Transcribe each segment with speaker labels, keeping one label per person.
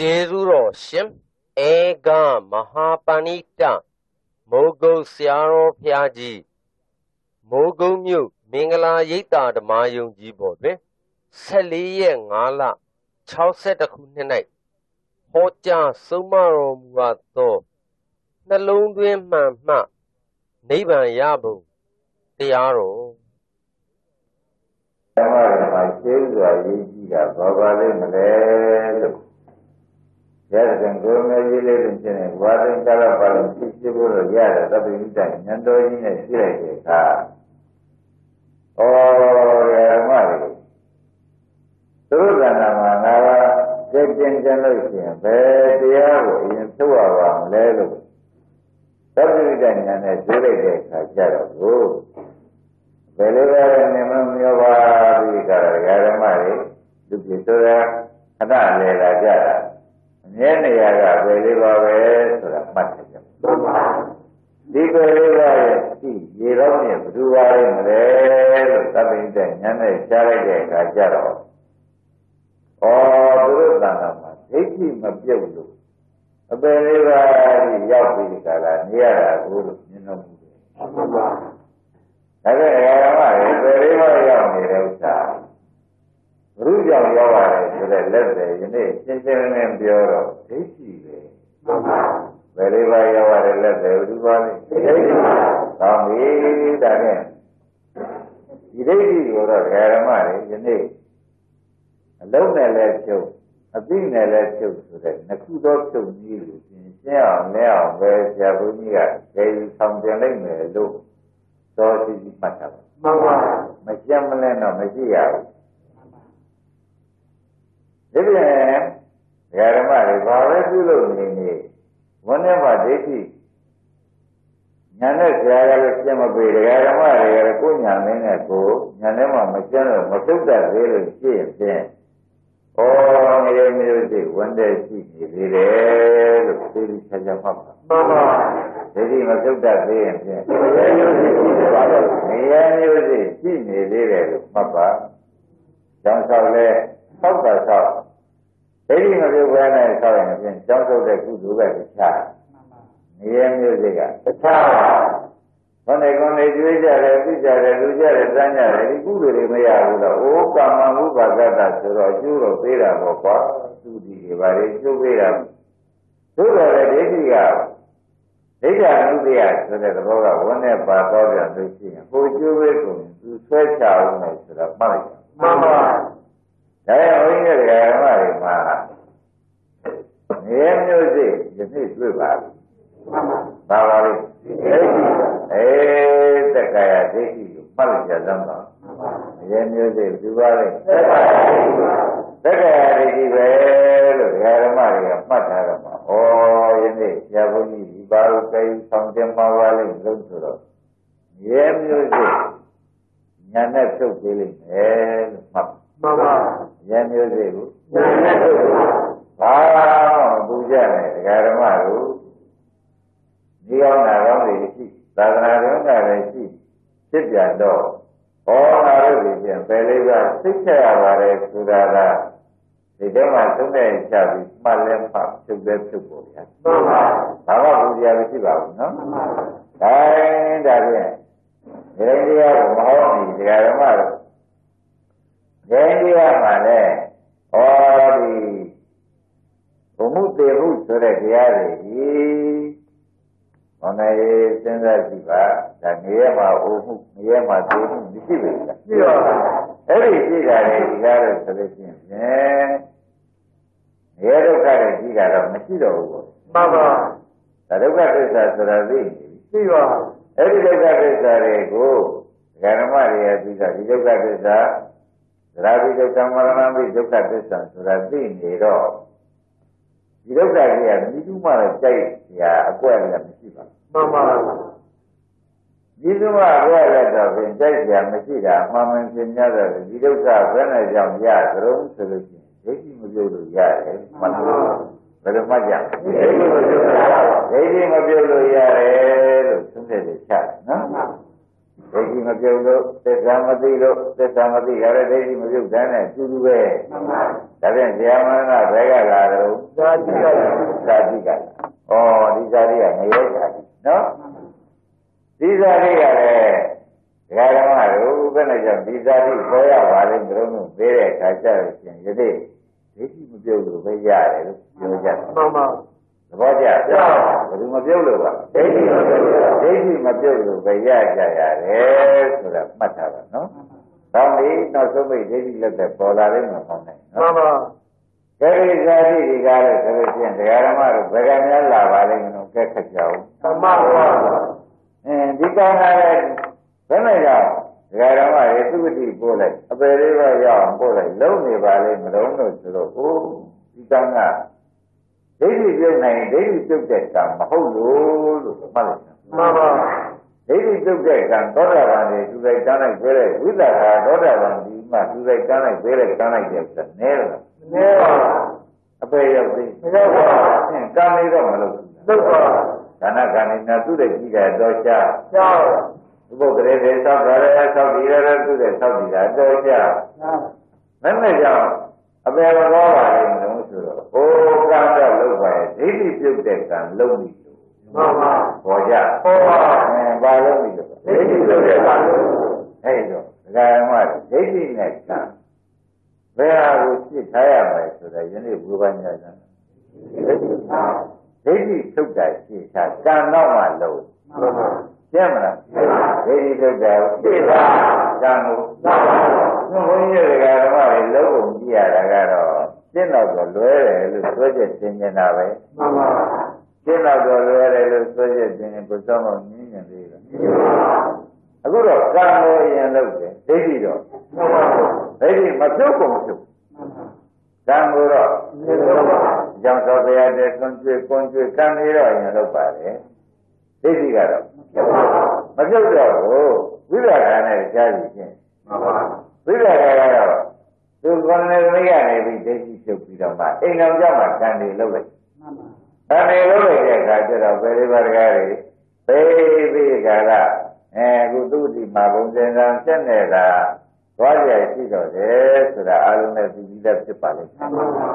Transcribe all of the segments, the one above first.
Speaker 1: ကျေးဇူးတော်ရှင်ဧကမဟာပဏိတမိုးကုတ်ဆရာတော်ဖျားကြီးမိုးကုတ်မြို့မင်္ဂလာရိပ်သာဓမ္မယုံကြီးပေါ်တွင်14ရက်5လ62ခုနှစ်၌ဟောကြားဆုံးမတော်မူအပ်သောနှလုံးသွင်းမှန်မှနိဗ္ဗာန်ရပုံတရားတော်
Speaker 2: ဓမ္မရမှာရှင်းစွာရေးကြည့်တာဘာပါလိမ့်မလဲလို့ ရတဲ့ကိုယ်မဲ့ရေးလေးတင်ခြင်းနဲ့ဝါဒင်ကာလပါလို့ဖြစ်ဖြစ်ဖို့လို့ရတယ်သဗ္ဗညုတဉာဏ်တော်ကြီးနဲ့ရှိလိုက်တဲ့အခါဩရမတွေသူတို့ကဏ္ဍမှာငါကကြင်ကြင်ကြလို့ရှိရင်ဘယ်တရားကိုအရင်ထုတ်ရပါမလဲလို့သဗ္ဗညုတဉာဏ်နဲ့ရှိလိုက်တဲ့အခါကျတော့ကိုဘယ်လိုလဲနေမမျောပါပြီးကြတာဓမ္မတွေလူပြဆိုတာခဏလေလာကြတာ မြဲနေရကပဲလေးပါပဲဆိုတာမှတ်တယ်ကြဒီကိုယ်လေးပါရဲ့ရှိရေတော့မြင်ဘယ်သူပါလဲမလဲလို့သဗ္ဗိတ္တဉာဏ်နဲ့ရှားလိုက်တဲ့အခါကျတော့ဩသူတို့တန်တာမှာဒိဋ္ဌိမပြုတ်လို့အပယ်လေးပါးရောက်ပြီးကြတာနေရတာကိုလို့မြင်တော့ဘူး။မှန်ပါဒါကြတဲ့ဓမ္မတွေပယ်လေးပါးရောက်နေတဲ့ဥစ္စာ ဘုရုကြောင့်ရောက်ရတယ်ဆိုတဲ့လက်တွေယနေ့ရှင်းရှင်းလင်းလင်းပြောတော့ဒိဋ္ဌိပဲမှန်ပါဘယ်လေးပါးရောက်ရတဲ့လက်တွေဘုရားလေးဒိဋ္ဌိကောင်းပြီဒါနဲ့ဒီဒိဋ္ဌိကိုတော့ဓမ္မတွေယနေ့အလုံးနဲ့လည်းဖြုတ်အသိနဲ့လည်းဖြုတ်ဆိုတဲ့နှစ်ခုသောဖြုတ်ကြီးကိုရှင်းရှင်းအောင်လဲအောင်ပဲဆရာဘုန်းကြီးကကျေယူဆောင်ပြန်လိုက်မယ်လို့တော်စီစီမှတ်တာပါမှန်ပါမရှင်းမလဲတော့မရှိရဘူး ဒီပြန်ဓမ္မတွေဘာပဲပြုလို့နေနေဝန်းထဲမှာဒိဋ္ဌိညာနဲ့ဆရာကလည်းရှင်းမပေးတရားဓမ္မတွေကလည်းကိုညာမင်းနဲ့ကိုညာထဲမှာမရှင်းလို့မသုတ်တတ်သေးလို့ရှင်းရင်ဩငရေမျိုးစိဝန်တဲ့ရှိနေသေးတယ်လို့သိသိချာချာမှတ်ပါမှန်ပါဒိဋ္ဌိမသုတ်တတ်သေးရင်ဖြင့်ငရေမျိုးစိရှိပါတော့ငရေမျိုးစိရှိနေသေးတယ်လို့မှတ်ပါကျောင်းဆောက်လဲဆောက်တာဆောက် ဒိဋ္ဌိမပြုတ်ဘဲနဲ့ဆောက်ရင်ဖြင့်ကျောင်းဆောက်တဲ့ကုသိုလ်ပဲတခြားနေရမျိုးစိကတခြားဘယ်နဲ့ကောနေကျွေးကြတယ်ပြကြတယ်လူကြတယ်တန်းကြတယ်ဒီကုသိုလ်တွေမရဘူးတော့အိုးကာမဝုပါကတဆိုတော့ကျိုးတော့ပေးတာပေါ့ကွာသူဒီတွေပါလေကျိုးပေးတာသို့တော်လည်းဒိဋ္ဌိကဒိဋ္ဌာနုတ္တိယဆိုတဲ့သဘောကဝန်းနဲ့ပါတော့ပြန်လို့ရှိရင်ဟိုကျိုးပေးကုန်သူဆွဲချအောင်မယ်ဆိုတာမှတ်လိုက်မှန်ပါဒါရဘုန်းကြီးတွေဓမ္မတွေမှာ နေမျိုးစိယနေ့တွေ့ပါပြီမှန်ပါပါပါလိမ့်ဒိဋ္ဌိအဲတက္ကရာဒိဋ္ဌိကိုမှတ်လိုက်ကြသမ်းပါနေမျိုးစိဒီပါလိမ့်တက္ကရာဒိဋ္ဌိပဲလို့ဓမ္မတွေကမှတ်ထားတော့မှာဩယနေ့ဆရာဘုန်းကြီးဒီပါလို့ကြိုင်ဆောင်တင်ပါပါလိမ့်လို့ဆိုတော့နေမျိုးစိညာနဲ့ဖြုတ်သေးလိမ့်မယ်လို့မှတ်မှန်ပါဉာဏ်မျိုးစိကိုဉာဏ်နဲ့ထုတ်ဘာ မှပူကြနဲ့ဒကာဓမ္မတို့ဒီအောင်နာကောင်းတွေရှိသာသနာ့တော်ကလည်းရှိဖြစ်ပြန်တော့ဟောနာတို့ဒီပြန်ပယ်လေးကသိချက်ရပါတယ်ဆိုတာကဒီတော့မှသုံးတဲ့ချပြီးမှတ်လဲမှတ်ဖြုတ်လဲဖြုတ်ပေါ်ဗျာမှန်ပါဘာမှပူကြမရှိပါဘူးနော်မှန်ပါဒါဒါဖြင့်ဒီတရားကိုမဟောဘူးဒကာဓမ္မတို့ဒိဋ္ဌိရမှာလဲဩဒီ ဘုမှုတေဟုဆိုတဲ့တရားတွေဒီဘောနေစဉ်းစားကြည့်ပါဒါနေရမှာအိုမှုနေရမှာတေမှုမရှိဘူးလားရှိပါဘူးအဲ့ဒီရှိတာလေဒီကားလို့ဆိုလို့ရှိရင်ဖြင့်နေရဒုက္ခတွေကြီးတာတော့မရှိတော့ဘူးပေါ့မှန်ပါဒါဒုက္ခသစ္စာဆိုတာသိနေပြီရှိပါအဲ့ဒီဒုက္ခသစ္စာတွေကိုဓမ္မတွေရဲ့ပြီးတော့ဒီဒုက္ခသစ္စာသရပိဒုက္ခမရဏပိဒုက္ခသစ္စာဆိုတာသိနေတော့ ဒီဒုက္ခကြီးကမိသူမှလည်းကြိုက်ရာအကွက်လည်းမရှိပါဘူးမှန်ပါပါဒီသူမှအကွက်လည်းတော့ပြင်ကြိုက်ရာမရှိတာအမှန်မှန်ရှင်းရတော့ဒီဒုက္ခဘယ်နဲ့ကြောင့်ရကြုံဆိုလို့ရှိရင်ဒိဋ္ဌိမပြုတ်လို့ရတယ်မှန်ပါဘယ်လိုမှကြဒိဋ္ဌိမပြုတ်လို့ဒိဋ္ဌိမပြုတ်လို့ရတယ်လို့သုံးတဲ့ချတယ်နော် ဒိဋ္ဌိမပြုတ်လို့သစ္စာမသိလို့သစ္စာမသိရတဲ့ဒိဋ္ဌိမပြုတ်တဲ့နဲ့အတူတူပဲဒါဖြင့်ဇာမဏဘယ်ကလာတော့
Speaker 3: ဇာတိက
Speaker 2: ဇာတိကလားဩဒီဇာတိကငရဲဇာတိနော်ဒီဇာတိကလည်းဒကာဓမ္မတို့ဘယ်နဲ့ကြောင့်ဒီဇာတိပေါ်ရပါလိမ့်မလို့လို့ပေးတဲ့အခါကျတော့ရှင်ယနေ့ဒိဋ္ဌိမပြုတ်လို့ပဲရတယ်လို့ပြောကြတယ်
Speaker 3: မှန်ပါ
Speaker 2: သဘောကျဘယ်သူမပြုတ်လို့ပါဒိဋ္ဌိမပြုတ်လို့ဒိဋ္ဌိမပြုတ်လို့ပဲရကြရတယ်ဆိုတာမှတ်ထားပါနော်။ဒါမှဒီနောက်ဆုံးပိတ်ဒိဋ္ဌိလက်သက်ပေါ်လာလိမ့်မယ်ကောင်းတယ်
Speaker 3: မှန်
Speaker 2: နော်
Speaker 3: ပါ။
Speaker 2: ခေရိဇာတိဒီကားလို့ဆိုလို့ရှိရင်တရားဓမ္မတို့ဘယ်ကများလာပါလိမ့်မလို့ကဲခက်ကြအောင်
Speaker 3: သမ္မာပါ။
Speaker 2: အင်းဒီကံကလည်းဘယ်နဲ့ကြောင့်တရားဓမ္မတွေသုတိပို့လိုက်အပေလေးပဲရအောင်ပို့လိုက်လုံးနေပါလိမ့်မလို့လို့ဆိုတော့အိုးဒီကံက ဒိဋ္ဌိပြုတ်နိုင်ဒိဋ္ဌိပြုတ်တဲ့ကံမဟုတ်လို့လို့မှတ်လိုက်နော်
Speaker 3: မှန်ပါ
Speaker 2: ဒိဋ္ဌိပြုတ်တဲ့ကံသောတာပန်တွေသူလိုက်တန်းလိုက်ပြဲတဲ့ဝိသကာသောတာပန်ဒီမှာသူလိုက်တန်းလိုက်ပြဲတဲ့တန်းလိုက်တဲ့ဆိုနဲလား
Speaker 3: နေပါ
Speaker 2: အပေရောက်သေး
Speaker 3: မရောက်ပါ
Speaker 2: အင်းကံလေးတော့မလုပ်ဘူး
Speaker 3: သုတ်ပါ
Speaker 2: ဒါနကံနေနာသူ့တဲ့ကြည့်တယ်တော့ရှား
Speaker 3: ကြောက်
Speaker 2: ဥပုပ်ကလေးတွေသောက်ကြတယ်သောက်ကြည့်ရတယ်သူ့တဲ့သောက်ကြည့်တာတော့ရှားမနဲ့ကြောင့်အပေမတော်ပါလိမ့်မလို့ဆိုတော့အိုးကံ တော့လုပ်ပါရဲ့ဒိဋ္ဌိပြုတ်တဲ့ကံလုပ်ပြီလို့
Speaker 3: မှန်ပါ
Speaker 2: ပေါ်ကြ
Speaker 3: ဟောပါ
Speaker 2: အင်းဘာလုပ်ပြီလို့
Speaker 3: ဒိဋ္ဌိလုပ်တဲ့ကံလို့
Speaker 2: အဲ့တော့ဒကာဓမ္မဒိဋ္ဌိနဲ့ကံဘယ်ဟာကိုရှင်းထားရမလဲဆိုတော့ယနေ့ဘုရားညာတာဒိဋ္ဌိဒိဋ္ဌိထုတ်တာရှင်းထားကံတော့မှလုံး
Speaker 3: မှန်ပါ
Speaker 2: ရှင်းမလားဒိဋ္ဌိထုတ်တာရှင်းတာကံကို
Speaker 3: မှန်ပါ
Speaker 2: ဘုန်းကြီးဒကာဓမ္မတွေလုံးကုန်ကြည့်ရတာကတော့ ရှင်းတော့တော့လွဲတယ်လို့ပြောချက်သင်နေတာပဲ
Speaker 3: မှန်ပါ
Speaker 2: ရှင်းတော့တော့လွဲတယ်လို့ပြောချက်သင်ရင်ကိုယ်စောမောင်းညင်းရင်သေးတယ်အခုတော့ကံကိုအရင်လုပ်တယ်ဒိဋ္ဌိတော့
Speaker 3: မှန်ပါ
Speaker 2: ဒိဋ္ဌိမပြုတ်ကုန်မပြုတ်ကံကိုတော့
Speaker 3: နေတော့ပါ
Speaker 2: ကြောင့်သောတရားတဲ့သွန်ကျွေးကွန်ကျွေးကံလေးတော့ရင်လုပ်ပါတယ်ဒိဋ္ဌိကတော့မပြုတ်တော့ဘူးဝိရဒနဲ့ကြားကြည့်ချင်း
Speaker 3: မှန်ပါ
Speaker 2: ဝိရဒကတော့ သူကောင်းနေမိကနေပြီးဒိဋ္ဌိပြုတ်ပြီးတော့မှအိမ်တော်ကြောင့်မှကံလေးလုပ်လိုက်
Speaker 3: မှန်ပါ
Speaker 2: ကံလေးလုပ်လိုက်တဲ့အခါကျတော့ဘယ်လိုပါတကားတွေဘေးပြီးကြတာအဲအခုသူ့ဒီမှာဘုံစင်ကံဆက်နေတာသွားကြရှိတော့တယ်ဆိုတာအလုံးနဲ့ပြီးပြီးသားဖြစ်ပါလိမ့်မယ်
Speaker 3: မှန်ပါ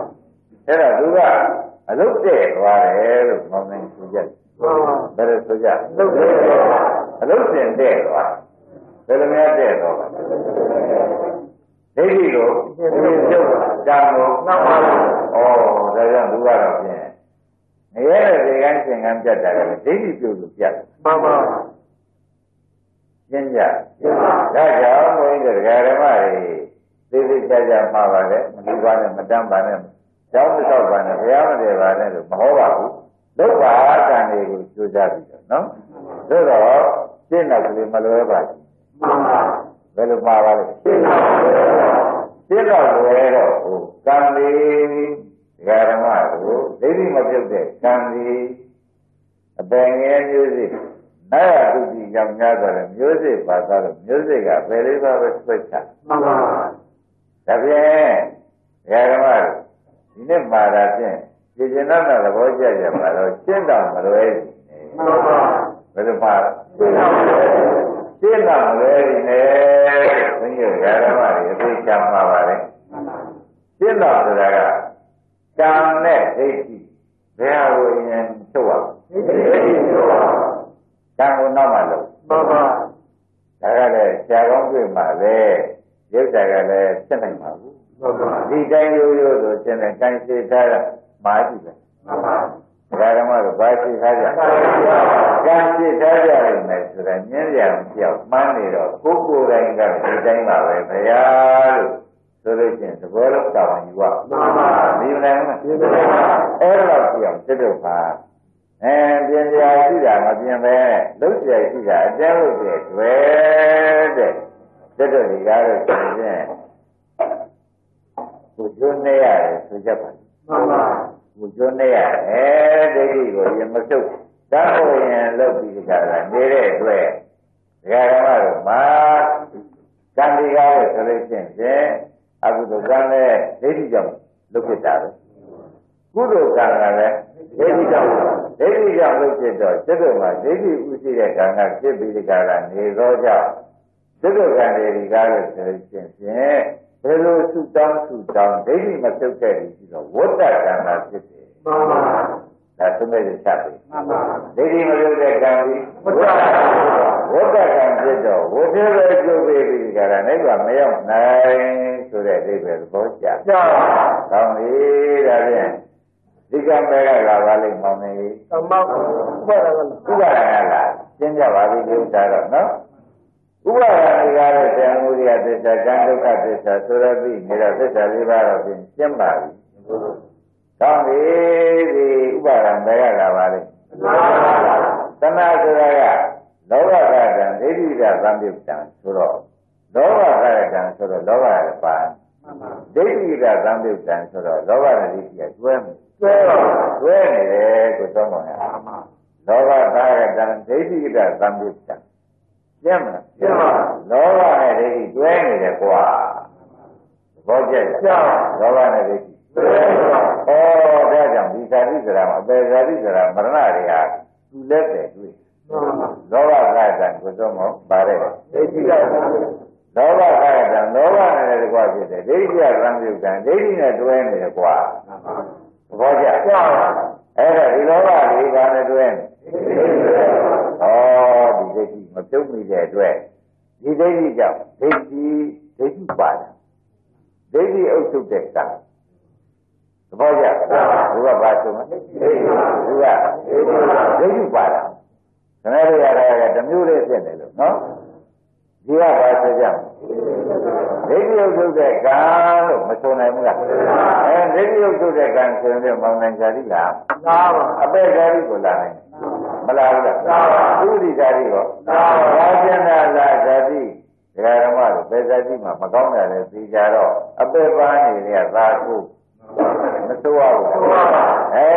Speaker 2: အဲ့တော့သူကအလုတ်တဲ့သွားတယ်လို့မောင်းနေဆိုကြတယ်
Speaker 3: မှန်ပါ
Speaker 2: ဘယ်လိုဆိုကြ
Speaker 3: လုတ်တဲ့သွား
Speaker 2: အလုတ်တင်တဲ့သွားဘယ်လိုများတဲ့သွားပါလဲ ဒိဋ္ဌိကိုပြုတ်ကံကို
Speaker 3: နောက်ပါ
Speaker 2: ဩဒါကြောင့်သူကတော့ဖြင့်ငရဲတဲ့ဒီကန်းရှင်ကန်းပြတ်တာကလည်းဒိဋ္ဌိပြုတ်လို့ပြတ်
Speaker 3: မှန်ပါ
Speaker 2: ရှင်းကြဒါကြောင့်ဘုန်းကြီးတို့ဓမ္မတွေသိသိကြကြမှာပါလေမလူပါနဲ့မတမ်းပါနဲ့ကျောင်းမတော့ပါနဲ့ဘုရားမတည်ပါနဲ့လို့မဟောပါဘူးလုတ်ပါကံတွေကိုကြိုးစားပြီးတော့နော်သို့တော့ရှင်းတော့ကလေးမလွဲပါဘူး
Speaker 3: မှန်ပါ
Speaker 2: ဘ ယ်လိုမှာပါလဲရှင်းတော့ရှင်းတော့လွယ်တော့ဟိုကံလေးဓမ္မကိုဒိဋ္ဌိမပြုတ်တဲ့ကံလေးအပင်ငယ်မျိုးစိနာယတုတိကြောင့်များတော့မျိုးစိပါသွားလို့မျိုးစိကဘယ်လေးပါပဲဆွဲချ
Speaker 3: မှန်ပါ
Speaker 2: ဒါဖြင့်ဓမ္မတို့ဒီနေ့မှာတာဖြင့်ပြည်ကျင်တော့သဘောကျကြပါတော့ရှင်းတော့မလွယ်ဘူး
Speaker 3: မှန်ပါ
Speaker 2: ဘယ်လိုမှာ
Speaker 3: သိတော့
Speaker 2: ရှင်းတော့မလွယ်ဘူးနဲ့ဘုန်းကြီးဓမ္မတွေအသေးချမှာပါလေ
Speaker 3: မှန်ပါ
Speaker 2: ရှင်းတော့ဆိုတာကကံနဲ့ဒိဋ္ဌိဘယ်ဟာကိုအရင်ထုတ်ရ
Speaker 3: ဒီဒီတော့
Speaker 2: ကံကိုနောက်မှလုပ်
Speaker 3: မှန်ပါ
Speaker 2: ဒါကလည်းဆရာကောင်းတွေ့မှာလေရုပ်တာကလည်းဖြစ်နိုင်ပါဘူး
Speaker 3: မှန်ပါ
Speaker 2: ဒီတိုင်းရိုးရိုးဆိုရှင်းတယ်ကိုင်းစေထားတာမာကြည့်ပဲ
Speaker 3: မှန်ပါ
Speaker 2: ဒါဓမ္မတို့ ဘာရှိထားကြကံရှိထားကြရုံနဲ့ဆိုတာညင်းရံပြောက်မှန်းနေတော့ကိုယ်ကိုယ်တိုင်ကဒီတိုင်းပါပဲဘုရားလို့ဆိုလို့ချင်းသဘောလုံးတောင်းယူရ
Speaker 3: မှန်ပါ
Speaker 2: ဒီမလားမ
Speaker 3: ဒီလိုပါ
Speaker 2: အဲ့တော့ပြောင်းစစ်တို့ပါအဲပြင်ပြရှိတာမပြင်ပဲလုံးကျရှိတာအတဲလို့တဲ့တွေ့တဲ့စစ်တို့ဒီကားလို့ဆိုရင်ကိုကျွန်းနေရတယ်ဆိုကြပါ
Speaker 3: မှန်ပါ
Speaker 2: ကိုကျွန်းနေရတယ်ဒိဋ္ဌိကိုရင်မစုပ်တတ်ဖို့ရင်လုပ်ပြီးဒီကလာနေတဲ့အတွက်ဒကာဓမ္မတို့မှာကံဒီကားလို့ဆိုလို့ရှိရင်အကုသိုလ်ကံနဲ့ဒိဋ္ဌိကြောင့်လုပ်ဖြစ်တာပဲကုသိုလ်ကံကလည်းဒိဋ္ဌိကြောင့်ဒိဋ္ဌိကြောင့်လုပ်ဖြစ်တော့စိတ်တော်မှာဒိဋ္ဌိဥရှိတဲ့ကံကဖြစ်ပြီးဒီကလာနေသောကြောင့်စိတ်တော်ကံတွေဒီကားလို့ဆိုလို့ရှိရင် ဘယ်လိုဆုတောင်းဆုတောင်းဒိဋ္ဌိမပြုတ်ခဲ့ပြီးတော့ဝတ္တကံတာဖြစ်တယ်
Speaker 3: မှန်ပါ
Speaker 2: ဒါသုံးမဲ့ချက်ပြီ
Speaker 3: မှန်ပါ
Speaker 2: ဒိဋ္ဌိမပြုတ်တဲ့ကံပြီးဝတ္တဝတ္တကံဖြစ်တော့ဝတ္တပဲကျုပ်ပြီးဒီကရနိဗ္ဗာန်မရောက်နိုင်ဆိုတဲ့အဓိပ္ပာယ်သဘောကျ
Speaker 3: ကြောက်
Speaker 2: ကောင်းပြီဒါဖြင့်ဒီကံပဲကလာပါလိမ့်မောင်မေ
Speaker 3: သမတ်ဘာရက
Speaker 2: ဥပါဒနာလားရှင်းကြပါပြီဒီဥစ္စာတော့နော် ဥပါဒနာတွေကလည်းသံဃာရိယသစ္စာကံဒုက္ခသစ္စာဆိုရပြီနေတာသစ္စာလေးပါးတော့ဖြင့်ရှင်းပါပြီကောင်းပြီဒီဥပါဒနာပဲကလာပါလိမ့်သနာဆိုတာကလောဘကတံဒိဋ္ဌိကသံယုတ်တံဆိုတော့လောဘကတံဆိုတော့လောဘရပါဒိဋ္ဌိကသံယုတ်တံဆိုတော့လောဘနဲ့ဒိဋ္ဌိကတွဲမှု
Speaker 3: ကျွဲပါ
Speaker 2: တွဲနေတယ်ကိုသုံးပါရလောဘသာကတံဒိဋ္ဌိကသံယုတ်တံ ရှင်းမလား
Speaker 3: ရှင်းပါ
Speaker 2: လောဘနဲ့ဒိဋ္ဌိတွဲနေတယ်ကွာသဘောကျလား
Speaker 3: ကြောက်
Speaker 2: လောဘနဲ့ဒိဋ္ဌိ
Speaker 3: ကျွဲပါ
Speaker 2: ဩဒါကြောင့်ဒီဇာတိဆိုတာမှာအပေဇာတိဆိုတာမရဏတွေဟာသူလက်တယ်တွေ့
Speaker 3: မှန်ပါ
Speaker 2: လောဘသာကတံကိုသုံးမောပါတယ်
Speaker 3: ဒိဋ္ဌိက
Speaker 2: လောဘသာကတံလောဘနဲ့တကွာဖြစ်တယ်ဒိဋ္ဌိကသံယုတ်တံဒိဋ္ဌိနဲ့တွဲနေတယ်ကွာသဘောကျ
Speaker 3: ကြောက်
Speaker 2: အဲ့ဒါဒီလောဘလေးပါနဲ့တွဲနေဩ ဒီဒိဋ္ဌိမပြုတ်မိတဲ့အတွက်ဒီဒိဋ္ဌိကြောင့်ဒိဋ္ဌိဒိဋ္ဌိပါတာဒိဋ္ဌိအုပ်စုတဲ့ကံသဘောကျဘုရားဘာဆိုမလဲဘုရားဒိဋ္ဌိပါတာခဏလေးရတာကတစ်မျိုးလေးဖြစ်နေလို့နော်ဒီကဘာဆိုကြမလဲဒိဋ္ဌိအုပ်စုတဲ့ကံလို့မဆိုနိုင်ဘူးလားအဲဒိဋ္ဌိအုပ်စုတဲ့ကံဆိုရင်မောင်နိုင်ကြလိလား
Speaker 3: သာပါ
Speaker 2: အပေဇာတိကိုလာနိုင် မလာဘူးလား
Speaker 3: လာပါ
Speaker 2: ဥဒိဇာတိရော
Speaker 3: လာပါ
Speaker 2: ဘာကျင်နာလာဇာတိဒကာဓမ္မတို့ပေဇာတိမှာမကောင်းတယ်လေသိကြတော့အပေပန်းနေတဲ့သာကုမစိုးရဘူး
Speaker 3: ဆိုပါပါ
Speaker 2: အဲ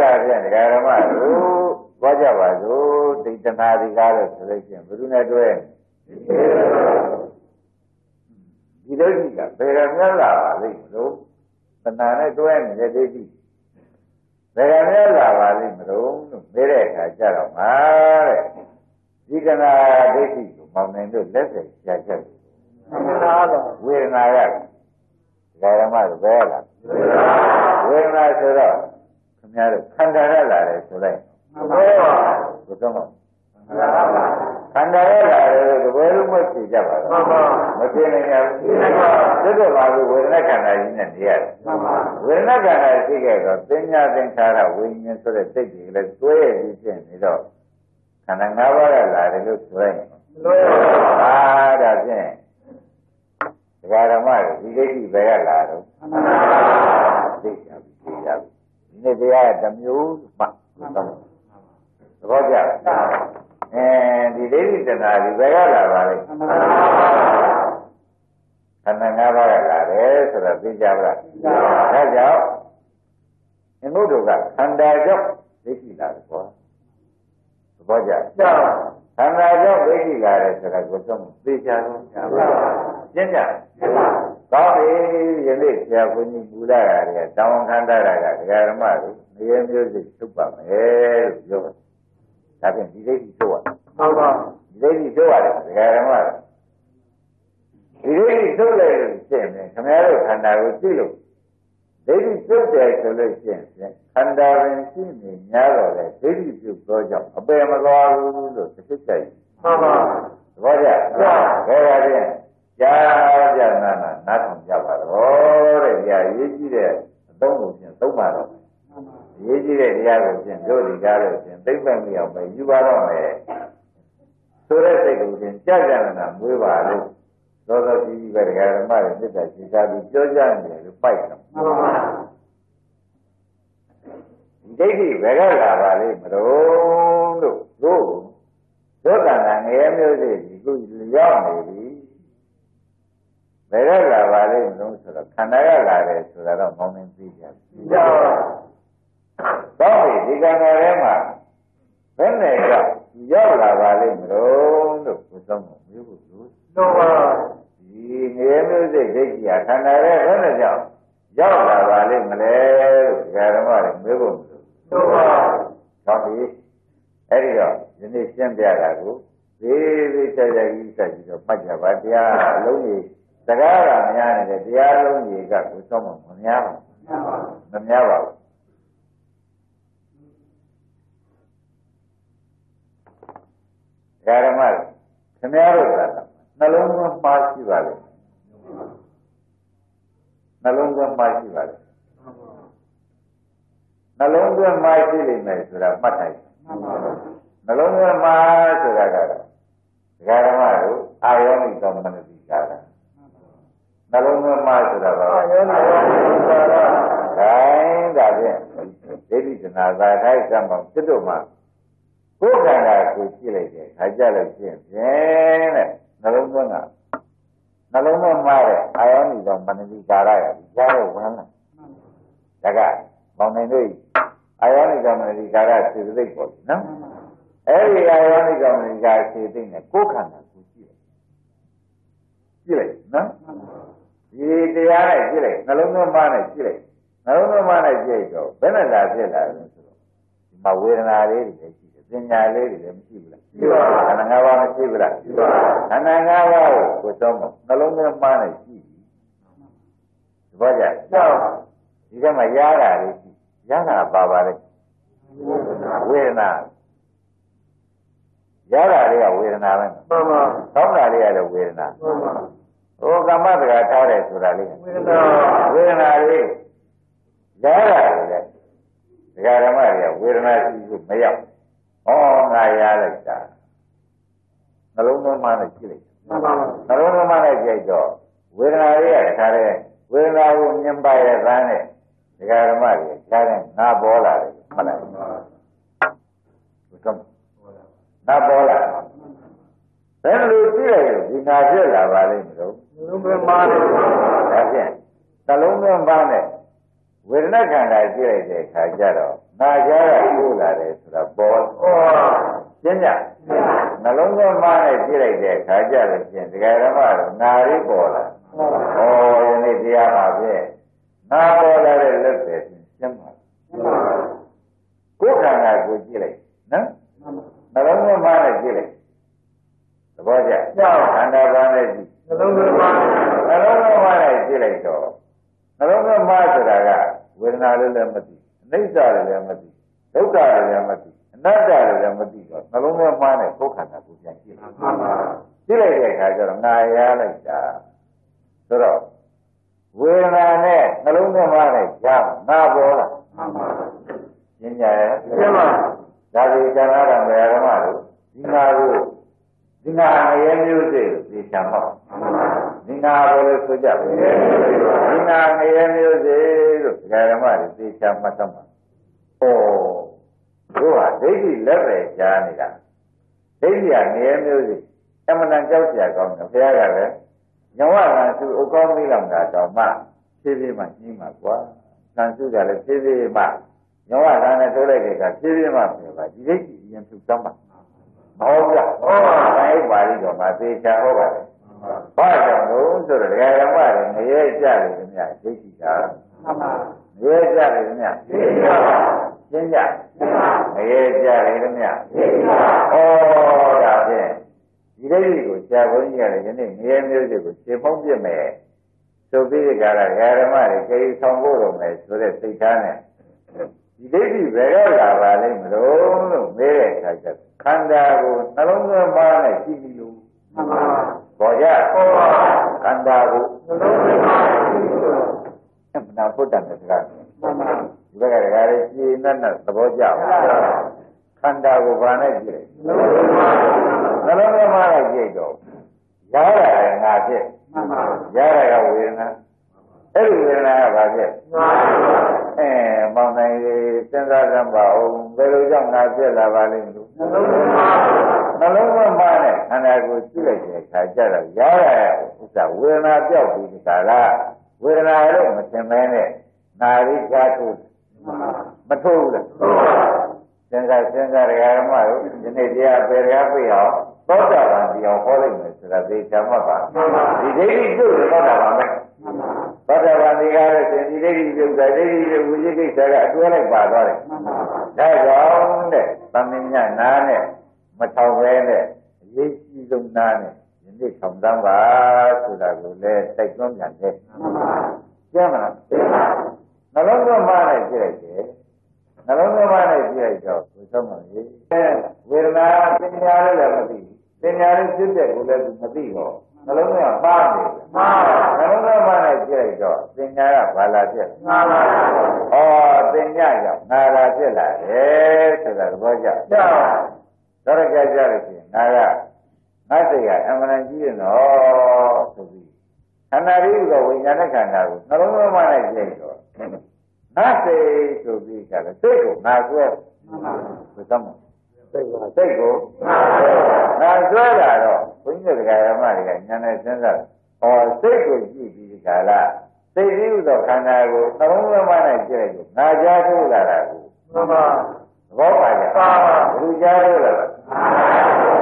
Speaker 2: ဒါဖြင့်ဒကာဓမ္မတို့ကြွားကြပါစို့ဒိဋ္ဌနာဒီကားလို့ဆိုလို့ရှိရင်ဘယ်သူနဲ့တွဲဒီဒိဋ္ဌိကဘယ်ရမြတ်လာပါလိမ့်မလို့တဏှာနဲ့တွဲနေတဲ့ဒိဋ္ဌိ ဘယ်ကများလာပါလိမ့်မလို့လို့မေးတဲ့အခါကျတော့မှာတဲ့ဒီကနာဒိဋ္ဌိကိုမောင်နိုင်တို့လက်ဆက်ရှာချက်
Speaker 3: မှန်ပါပါ
Speaker 2: ဝေဒနာရဒကာရမတို့ဘယ်လာဝေဒနာဆိုတော့ခင်ဗျားတို့ခန္ဓာရလာတယ်ဆိုလိုက်
Speaker 3: မှန်ပါပါ
Speaker 2: ဘုသောမ
Speaker 3: မှန်ပါပါ
Speaker 2: ခန္ဓာရလာတယ်လို့ဘယ်လိုမှသိကြပါ့
Speaker 3: မှန်ပါ
Speaker 2: မသိနိုင်ကြဘူးသိတော့ပါလို့ဝေဒနာခန္ဓာကြီးနဲ့နေရတယ်
Speaker 3: မှန်ပါ
Speaker 2: ဝေဒနာကံကရှိခဲ့တော့သင်ညာသင်္ခါရဝိညာဉ်ဆိုတဲ့စိတ်ကြီးလည်းတွဲရပြီးဖြစ်နေတော့ခန္ဓာ၅ပါးကလာတယ်လို့ဆိုရင်
Speaker 3: လွယ်ပါ
Speaker 2: အာဒါဖြင့်ဒကာဓမ္မတွေဒီဒိဋ္ဌိဘယ်ကလာတော့သိကြပြီသိကြပြီဒီနေ့တရားကတစ်မျိုးမှတော့သဘောကျလား အဲဒီဒိဋ္ဌိတဏှာဒီဘယ်ကလာပါလဲခန္ဓာ၅ပါးကလာတယ်ဆိုတော့သိကြပါလားဒါကြောင့်အမှုတို့ကခန္ဓာကြောင့်ဒိဋ္ဌိလာတယ်ကွာသဘောကျ
Speaker 3: ကြောက်
Speaker 2: ခန္ဓာကြောင့်ဒိဋ္ဌိလာတယ်ဆိုတာကိုသုံးသိကြတော့ရှင်းကြကောင်းပြီယနေ့ဆရာဘုန်းကြီးမူလာရတယ်တောင်းခံတာကဒကာဓမ္မတို့နေရမျိုးစိတ်ထုတ်ပါမယ်လို့ပြောတယ် ဒါဖြင့်ဒီဒိဋ္ဌိထုတ်ရ
Speaker 3: မှန်ပါ
Speaker 2: ဒီဒိဋ္ဌိထုတ်ရတယ်ဒကာဓမ္မတို့ဒီဒိဋ္ဌိထုတ်လိုက်လို့ရှင်းတယ်ခင်ဗျားတို့ခန္ဓာကိုကြည့်လို့ဒိဋ္ဌိပြုတ်တယ်ဆိုလို့ရှိရင်ခန္ဓာရင်ရှိနေများတော့လေဒိဋ္ဌိပြုတ်သောကြောင့်အပယ်မသွားဘူးလို့တစ်ချက်ချက်
Speaker 3: မှန်ပါ
Speaker 2: သဘောကျဘယ်ပါဖြင့်ကြားကြနာနာနားထောင်ကြပါတော့တဲ့တရားရေးကြည့်တဲ့အသုံးကိုဖြင့်သုံးပါတော့ရေးကြည့်တဲ့တရားကိုဖြင့်တို့ဒီကားလို့ဖြင့် သိမ့်မဲ့မရပဲယူပါတော့မယ်ဆိုတဲ့စိတ်ကိုဖြင့်ကြားကြနာနာမွေးပါလို့သောသောကြီးကြီးပဲတရားဓမ္မတွေစိတ်ဓာတ်ရှင်းစားပြီးပြောကြနေတယ်လို့ပိုက်တယ်
Speaker 3: မှန်ပါ
Speaker 2: ဒိဋ္ဌိဘယ်ကလာပါလိမ့်မလို့လို့တို့သောတာနာငရဲမျိုးစိဒီခုရောက်နေပြီဘယ်ကလာပါလိမ့်မလို့ဆိုတော့ခန္ဓာကလာတယ်ဆိုတာတော့မောင်းနေသိကြပြီ
Speaker 3: ကြောက်
Speaker 2: တော့ဒီခန္ဓာထဲမှာ ဘယ်နဲ့ကြောင့်ရောက်လာပါလိမ့်မလို့လို့ဘုရားကမျိုးဖို့လို့
Speaker 3: တော့ပါ
Speaker 2: ဒီငရဲမျိုးစိဒိဋ္ဌိကခန္ဓာထဲဘယ်နဲ့ကြောင့်ရောက်လာပါလိမ့်မလဲလို့ဓမ္မတွေမျိုးဖို့လို့
Speaker 3: တော့ပါ
Speaker 2: ဟုတ်ပြီအဲ့ဒီတော့ဒီနေ့ရှင်းပြတာကိုသေးသေးချာချာကြီးဆက်ပြီးတော့မှတ်ကြပါတရားအလုံးကြီးစကားကများနေတယ်တရားလုံးကြီးကကိုစောမမများပါဘူးမများပါဘူး ဓမ္မခင်ဗျားတို့ကနှလုံးသွင်းပါရှိပါလေနှလုံးသွင်းပါရှိပါလေနှလုံးသွင်းပါရှိလိမ့်မယ်ဆိုတာမှတ်ထားနှလုံးသွင်းပါဆိုတာကတော့ဓမ္မတို့အာယောနိသောမနတိကာရနှလုံးသွင်းပါဆိုတာက
Speaker 3: အာယောနိသောမနတိကာရ
Speaker 2: ခိုင်းတာဖြင့်ဒိဋ္ဌိသနာသာခိုင်းစံပေါင်းစစ်တို့မှာ ကိုယ်ခန္ဓာကိုကြည့်လိုက်တယ်ခါကြလို့ရှိရင်ဖြင့်တဲ့နှလုံးသွင်းကနှလုံးသွင်းမှာတဲ့အာယောနိသောမနတိကာရရကြားတော့ဝင်လာဒါကမောင်နေတို့အာယောနိသောမနတိကာရစေတသိက်ပေါ့နော်အဲ့ဒီအာယောနိသောမနတိကာရစေတသိက်နဲ့ကိုယ်ခန္ဓာကိုကြည့်လိုက်ကြည့်လိုက်နော်ဒီတရားနဲ့ကြည့်လိုက်နှလုံးသွင်းမှာနဲ့ကြည့်လိုက်နှလုံးသွင်းမှာနဲ့ကြည့်တော့ဘယ်နဲ့လာဖြစ်လာလဲဆိုတော့ဒီမှာဝေဒနာလေးတွေလည်းရှိတယ် ပညာလေးတွေလည်းမရှိဘူးလားရှိပါဘူးခန္ဓာ၅ပါးမရှိဘူးလားရှိပါဘူးခန္ဓာ၅ပါးကိုကိုယ်ဆုံးနှလုံးသွင်းမှာနဲ့ကြည့်ပြီသဘောကျလားဒီကမှာရတာလေးရှိရတာပါပါလေဝေဒနာရတာလေးကဝေဒနာပဲ
Speaker 3: မှန်ပါ
Speaker 2: သောင်းတာလေးကလည်းဝေဒနာ
Speaker 3: မှန်ပါ
Speaker 2: ဟိုကမ္မတကာထားတယ်ဆိုတာလေး
Speaker 3: ဝေဒနာ
Speaker 2: ဝေဒနာလေးရတာလေဒကာဓမ္မတွေကဝေဒနာရှိလို့မရောက် ဩငါရလိုက်တာနှလုံးသွင်းမှနဲ့ကြည့်လိုက်
Speaker 3: မှန်ပါ
Speaker 2: နှလုံးသွင်းမှနဲ့ကြည့်တော့ဝေဒနာလေးကတခါတည်းဝေဒနာကိုမြင်ပါရဲ့သားနဲ့ဒကာဓမ္မတွေကြားတဲ့ငါပေါ်လာတယ်မှတ်လိုက်ဘုရားငါပေါ်လာဘယ်လိုကြည့်လိုက်ဒီငါဖြစ်လာပါလိမ့်မလို့
Speaker 3: လုံးပဲမာတယ်
Speaker 2: ဒါဖြင့်သလုံးသွင်းပါနဲ့ ဝေဒနာခန္ဓာကြည့်လိုက်တဲ့အခါကျတော့နာကြားကထိုးလာတယ်ဆိုတာပေါ်
Speaker 3: ဟော
Speaker 2: ရှင်းကြနှလုံးသွင်းပါနဲ့ကြည့်လိုက်တဲ့အခါကျတော့ဖြင့်ဒကာရမတော့နာရီပေါ်လာဩယနေ့တရားမှာဖြင့်နာပေါ်လာတဲ့လက်ပဲဖြင့်ရှင်းပါကိုယ်ခန္ဓာကိုကြည့်လိုက်နော်နှလုံးသွင်းပါနဲ့ကြည့်လိုက်သဘောကျခန္ဓာပါနဲ့ကြည့်
Speaker 3: လုံးပဲမာတယ်
Speaker 2: နှလုံးသွင်းပါနဲ့ကြည့်လိုက်တော့နှလုံးသွင်းပါဆိုတာက ဝေဒနာလည်းလည်းမသိအနိစ္စလည်းလည်းမသိဒုက္ခလည်းလည်းမသိအနတ္တလည်းလည်းမသိတော့နှလုံးသွင်းပါနဲ့ကိုယ်ခန္ဓာကိုပြန်ကြည့်လိုက်
Speaker 3: မှန်ပါ
Speaker 2: ကြည့်လိုက်တဲ့အခါကျတော့ငါရလိုက်တာဆိုတော့ဝေဒနာနဲ့နှလုံးသွင်းပါနဲ့ကြားငါပေါ်လာ
Speaker 3: မှန်ပါ
Speaker 2: ရှင်းကြရဲ့
Speaker 3: ရှင်းပါ
Speaker 2: ဒါဒီကံရတာမေရမတို့ဒီငါကိုဒီငါငရဲမျိုးစေလို့သိချင်ပါဒီငါကိုလည်းဆိုကြပါဒီငါငရဲမျိုးစေလို့ ဒကာရမတွေသိချင်မှတ်တော့မှာဩတို့ဟာဒိဋ္ဌိလက်ပဲကြားနေတာဒိဋ္ဌိကငရဲမျိုးစေအမှန်တန်ကြောက်ကြကောင်းတယ်ဘုရားကလည်းညဝကံသူအကောင်းမိလောက်တာတော့မှဖြည်းဖြည်းမှညှိမှကွာကံစုကလည်းဖြည်းဖြည်းမှညဝကံနဲ့ထိုးလိုက်တဲ့ကဖြည်းဖြည်းမှပြေပါဒီဒိဋ္ဌိအရင်သူတောင်းပါမဟုတ်လားဟောတိုင်းပါဠိတော်မှာသေချာဟောပါတယ်ဘာကြောင့်လို့ဆိုတော့ဒကာရမတွေငရဲကြတယ်ခင်ဗျဒိဋ္ဌိက
Speaker 3: မှန်ပါ
Speaker 2: ငရဲကြတယ်ခင်ဗျ
Speaker 3: သိပါ
Speaker 2: ရှင်းကြ
Speaker 3: မှန်ပါ
Speaker 2: ငရဲကြတယ်ခင်ဗျ
Speaker 3: သိပါ
Speaker 2: ဩဒါဖြင့်ဒီဒိဋ္ဌိကိုဆရာဘုန်းကြီးကလည်းယနေ့ငရဲမျိုးစစ်ကိုခြေဖုံးပြစ်မယ်ဆိုပြီးကြတာဓမ္မတွေကြေဆောင်ဖို့တော့မယ်ဆိုတဲ့စိတ်ထားနဲ့ဒီဒိဋ္ဌိဘယ်တော့လာပါလိမ့်မလို့လို့မေးတဲ့အခါကျခန္ဓာကိုနှလုံးသွင်းပါနဲ့ကြည့်ပြီးလို့
Speaker 3: မှန်ပါ
Speaker 2: ပေါ်ကြ
Speaker 3: ဟော
Speaker 2: ခန္ဓာကို
Speaker 3: လုံးပဲမာတယ်
Speaker 2: အမှန်တရားဖုတ်တယ်စကား
Speaker 3: မှန်ပါ
Speaker 2: ဒီဘက်ကတကားလေးကြည်နဲ့နဲ့သဘောကျအောင်ခန္ဓာကိုဘာနဲ့ကြည့်
Speaker 3: လုံးပဲမာတယ်
Speaker 2: နှလုံးသွင်းပါနဲ့ကြည့်တော့ရရတယ်ငါဖြစ်
Speaker 3: မှန်ပါ
Speaker 2: ရရကဝေဒနာအဲ့ဒီဝေဒနာကဘာဖြစ်
Speaker 3: မှန်ပါ
Speaker 2: အဲမောင်နိုင်လေးစဉ်းစားကြပါဦးဘယ်လိုကြောင့်ငါဖြစ်လာပါလိမ့်မလို့
Speaker 3: လုံးပဲမာတယ်
Speaker 2: နှလုံးသွင်းပါနဲ့ခန္ဓာကိုကြည့်လိုက်တဲ့အခါကျတော့ရရဥစ္စာဝေဒနာပြောက်ပြီးဒီကလာ ဝေဒနာလို့မသင်မဲနဲ့နာရီချာထုမထိုးဘူးလားစဉ်းစားစဉ်းစားရရမှာလို့ဒီနေ့တရားပေရပြည့်အောင်သောတာပန်ပြောင်းဟောလိုက်မယ်ဆိုတာသိချမှတ်ပါဒီဒိဋ္ဌိပြုတ်သောတာပန်ပဲ
Speaker 3: မှန်ပါ
Speaker 2: သောတာပန်ဒီကားလို့ရှင်ဒီဒိဋ္ဌိပြုတ်တာဒိဋ္ဌိပြုတ်ဝိသိကိစ္စကအတွဲလိုက်ပါသွားတယ်
Speaker 3: မှန်ပါ
Speaker 2: ဒါကြောင့်တဲ့သမင်းညနာနဲ့မထောင်ပဲနဲ့အရေးကြီးဆုံးနာနဲ့ ယမြစ်ဆောင်တမ်းပါဆိုတာကိုလည်းတိုက်တွန်းပြန်တယ်
Speaker 3: မှန်ပါ
Speaker 2: ကျမ်းမလား
Speaker 3: သိပါ
Speaker 2: နှလုံးသွင်းမှနဲ့ကြည့်လိုက်တယ်နှလုံးသွင်းမှနဲ့ကြည့်လိုက်တော့ဘယ်ဆုံးမလဲဝေဒနာပညာလည်းမသိပညာလည်းဖြစ်တဲ့ကိုလည်းမသိတော့နှလုံးသွင်းကပါနေတယ်
Speaker 3: မှန်ပါ
Speaker 2: နှလုံးသွင်းမှနဲ့ကြည့်လိုက်တော့ပညာကဘာလာဖြစ်လဲ
Speaker 3: မှန်ပါ
Speaker 2: ဩပညာကြောင့်ငါလာဖြစ်လာတယ်ဆိုတာသဘောကျ
Speaker 3: ကြောက်
Speaker 2: တော့ကြကြလို့ရှိရင်ငါက ငါစိတ်ကအမှန်တန်ကြီးရင်တော့ဆိုပြီးခန္ဓာလေးကဝိညာဏခန္ဓာကိုနှလုံးသွင်းမှနဲ့ကြည့်တော့ငါစိတ်ဆိုပြီးကြတယ်စိတ်ကိုငါဆွဲ
Speaker 3: မှန်ပါ
Speaker 2: ဘယ်သမစိတ်ကစိတ်ကို
Speaker 3: မှန်ပါ
Speaker 2: ငါဆွဲတာတော့ဘုန်းကြီးတွေကဓမ္မတွေကညာနဲ့စဉ်းစားဟောစိတ်ကိုကြည့်ပြီးဒီကလာစိတ်ကြီးဥသောခန္ဓာကိုနှလုံးသွင်းမှနဲ့ကြည့်လိုက်တော့ငါကြားထိုးလာတာကို
Speaker 3: မှန်ပါ
Speaker 2: သဘောပါကြ
Speaker 3: ပါ
Speaker 2: ဘုရားထိုးလာတာ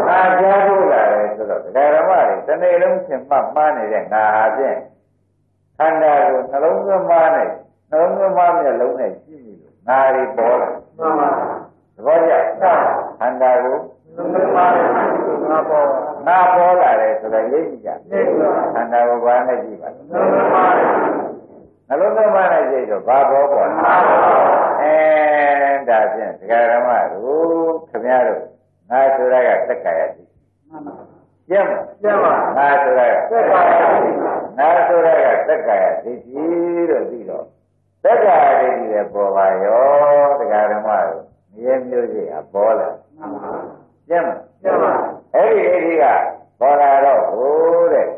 Speaker 2: ငါကြားထိုးလာတယ် ဆိုတော့ဒကာဓမ္မတွေတစ်နေ့လုံးသင်မှတ်မှားနေတဲ့ငါအပြင်ခန္ဓာကိုနှလုံးသွင်းမှနဲ့နှလုံးသွင်းမှမျက်လုံးနဲ့ကြည့်မိလို့ငါတွေပေါ်လာ
Speaker 3: မှန်ပါ
Speaker 2: သဘောကျခန္ဓာကို
Speaker 3: မှန်ပါငါပေါ်
Speaker 2: ငါပေါ်လာတယ်ဆိုတော့ရိပ်ကြ
Speaker 3: သိပါ
Speaker 2: ခန္ဓာကိုဘာနဲ့ကြည့်ပါလဲ
Speaker 3: မှန်ပါ
Speaker 2: နှလုံးသွင်းမှနဲ့ကြည့်တော့ဘာပေါ်ပေါ်လဲအဲဒါဖြင့်ဒကာဓမ္မတို့ခင်ဗျားတို့ငါဆိုတာကသက္ကာယတိ
Speaker 3: မှန်ပါ
Speaker 2: ကျင့်မ
Speaker 3: ကျင့်ပါ
Speaker 2: ငါဆိုတာက
Speaker 3: သက်ပါပါ
Speaker 2: ငါဆိုတာကသက္ကာယဒိဋ္ဌိလို့ပြီးတော့သက္ကာယဒိဋ္ဌိလည်းပေါ်ပါရောတရားဓမ္မတို့မြဲမျိုးစိအပေါ်လာ
Speaker 3: မှန်ပါ
Speaker 2: ကျင့်မ
Speaker 3: ကျင့်ပါ
Speaker 2: အဲ့ဒီဒိဋ္ဌိကပေါ်လာတော့ဟိုတဲ့တ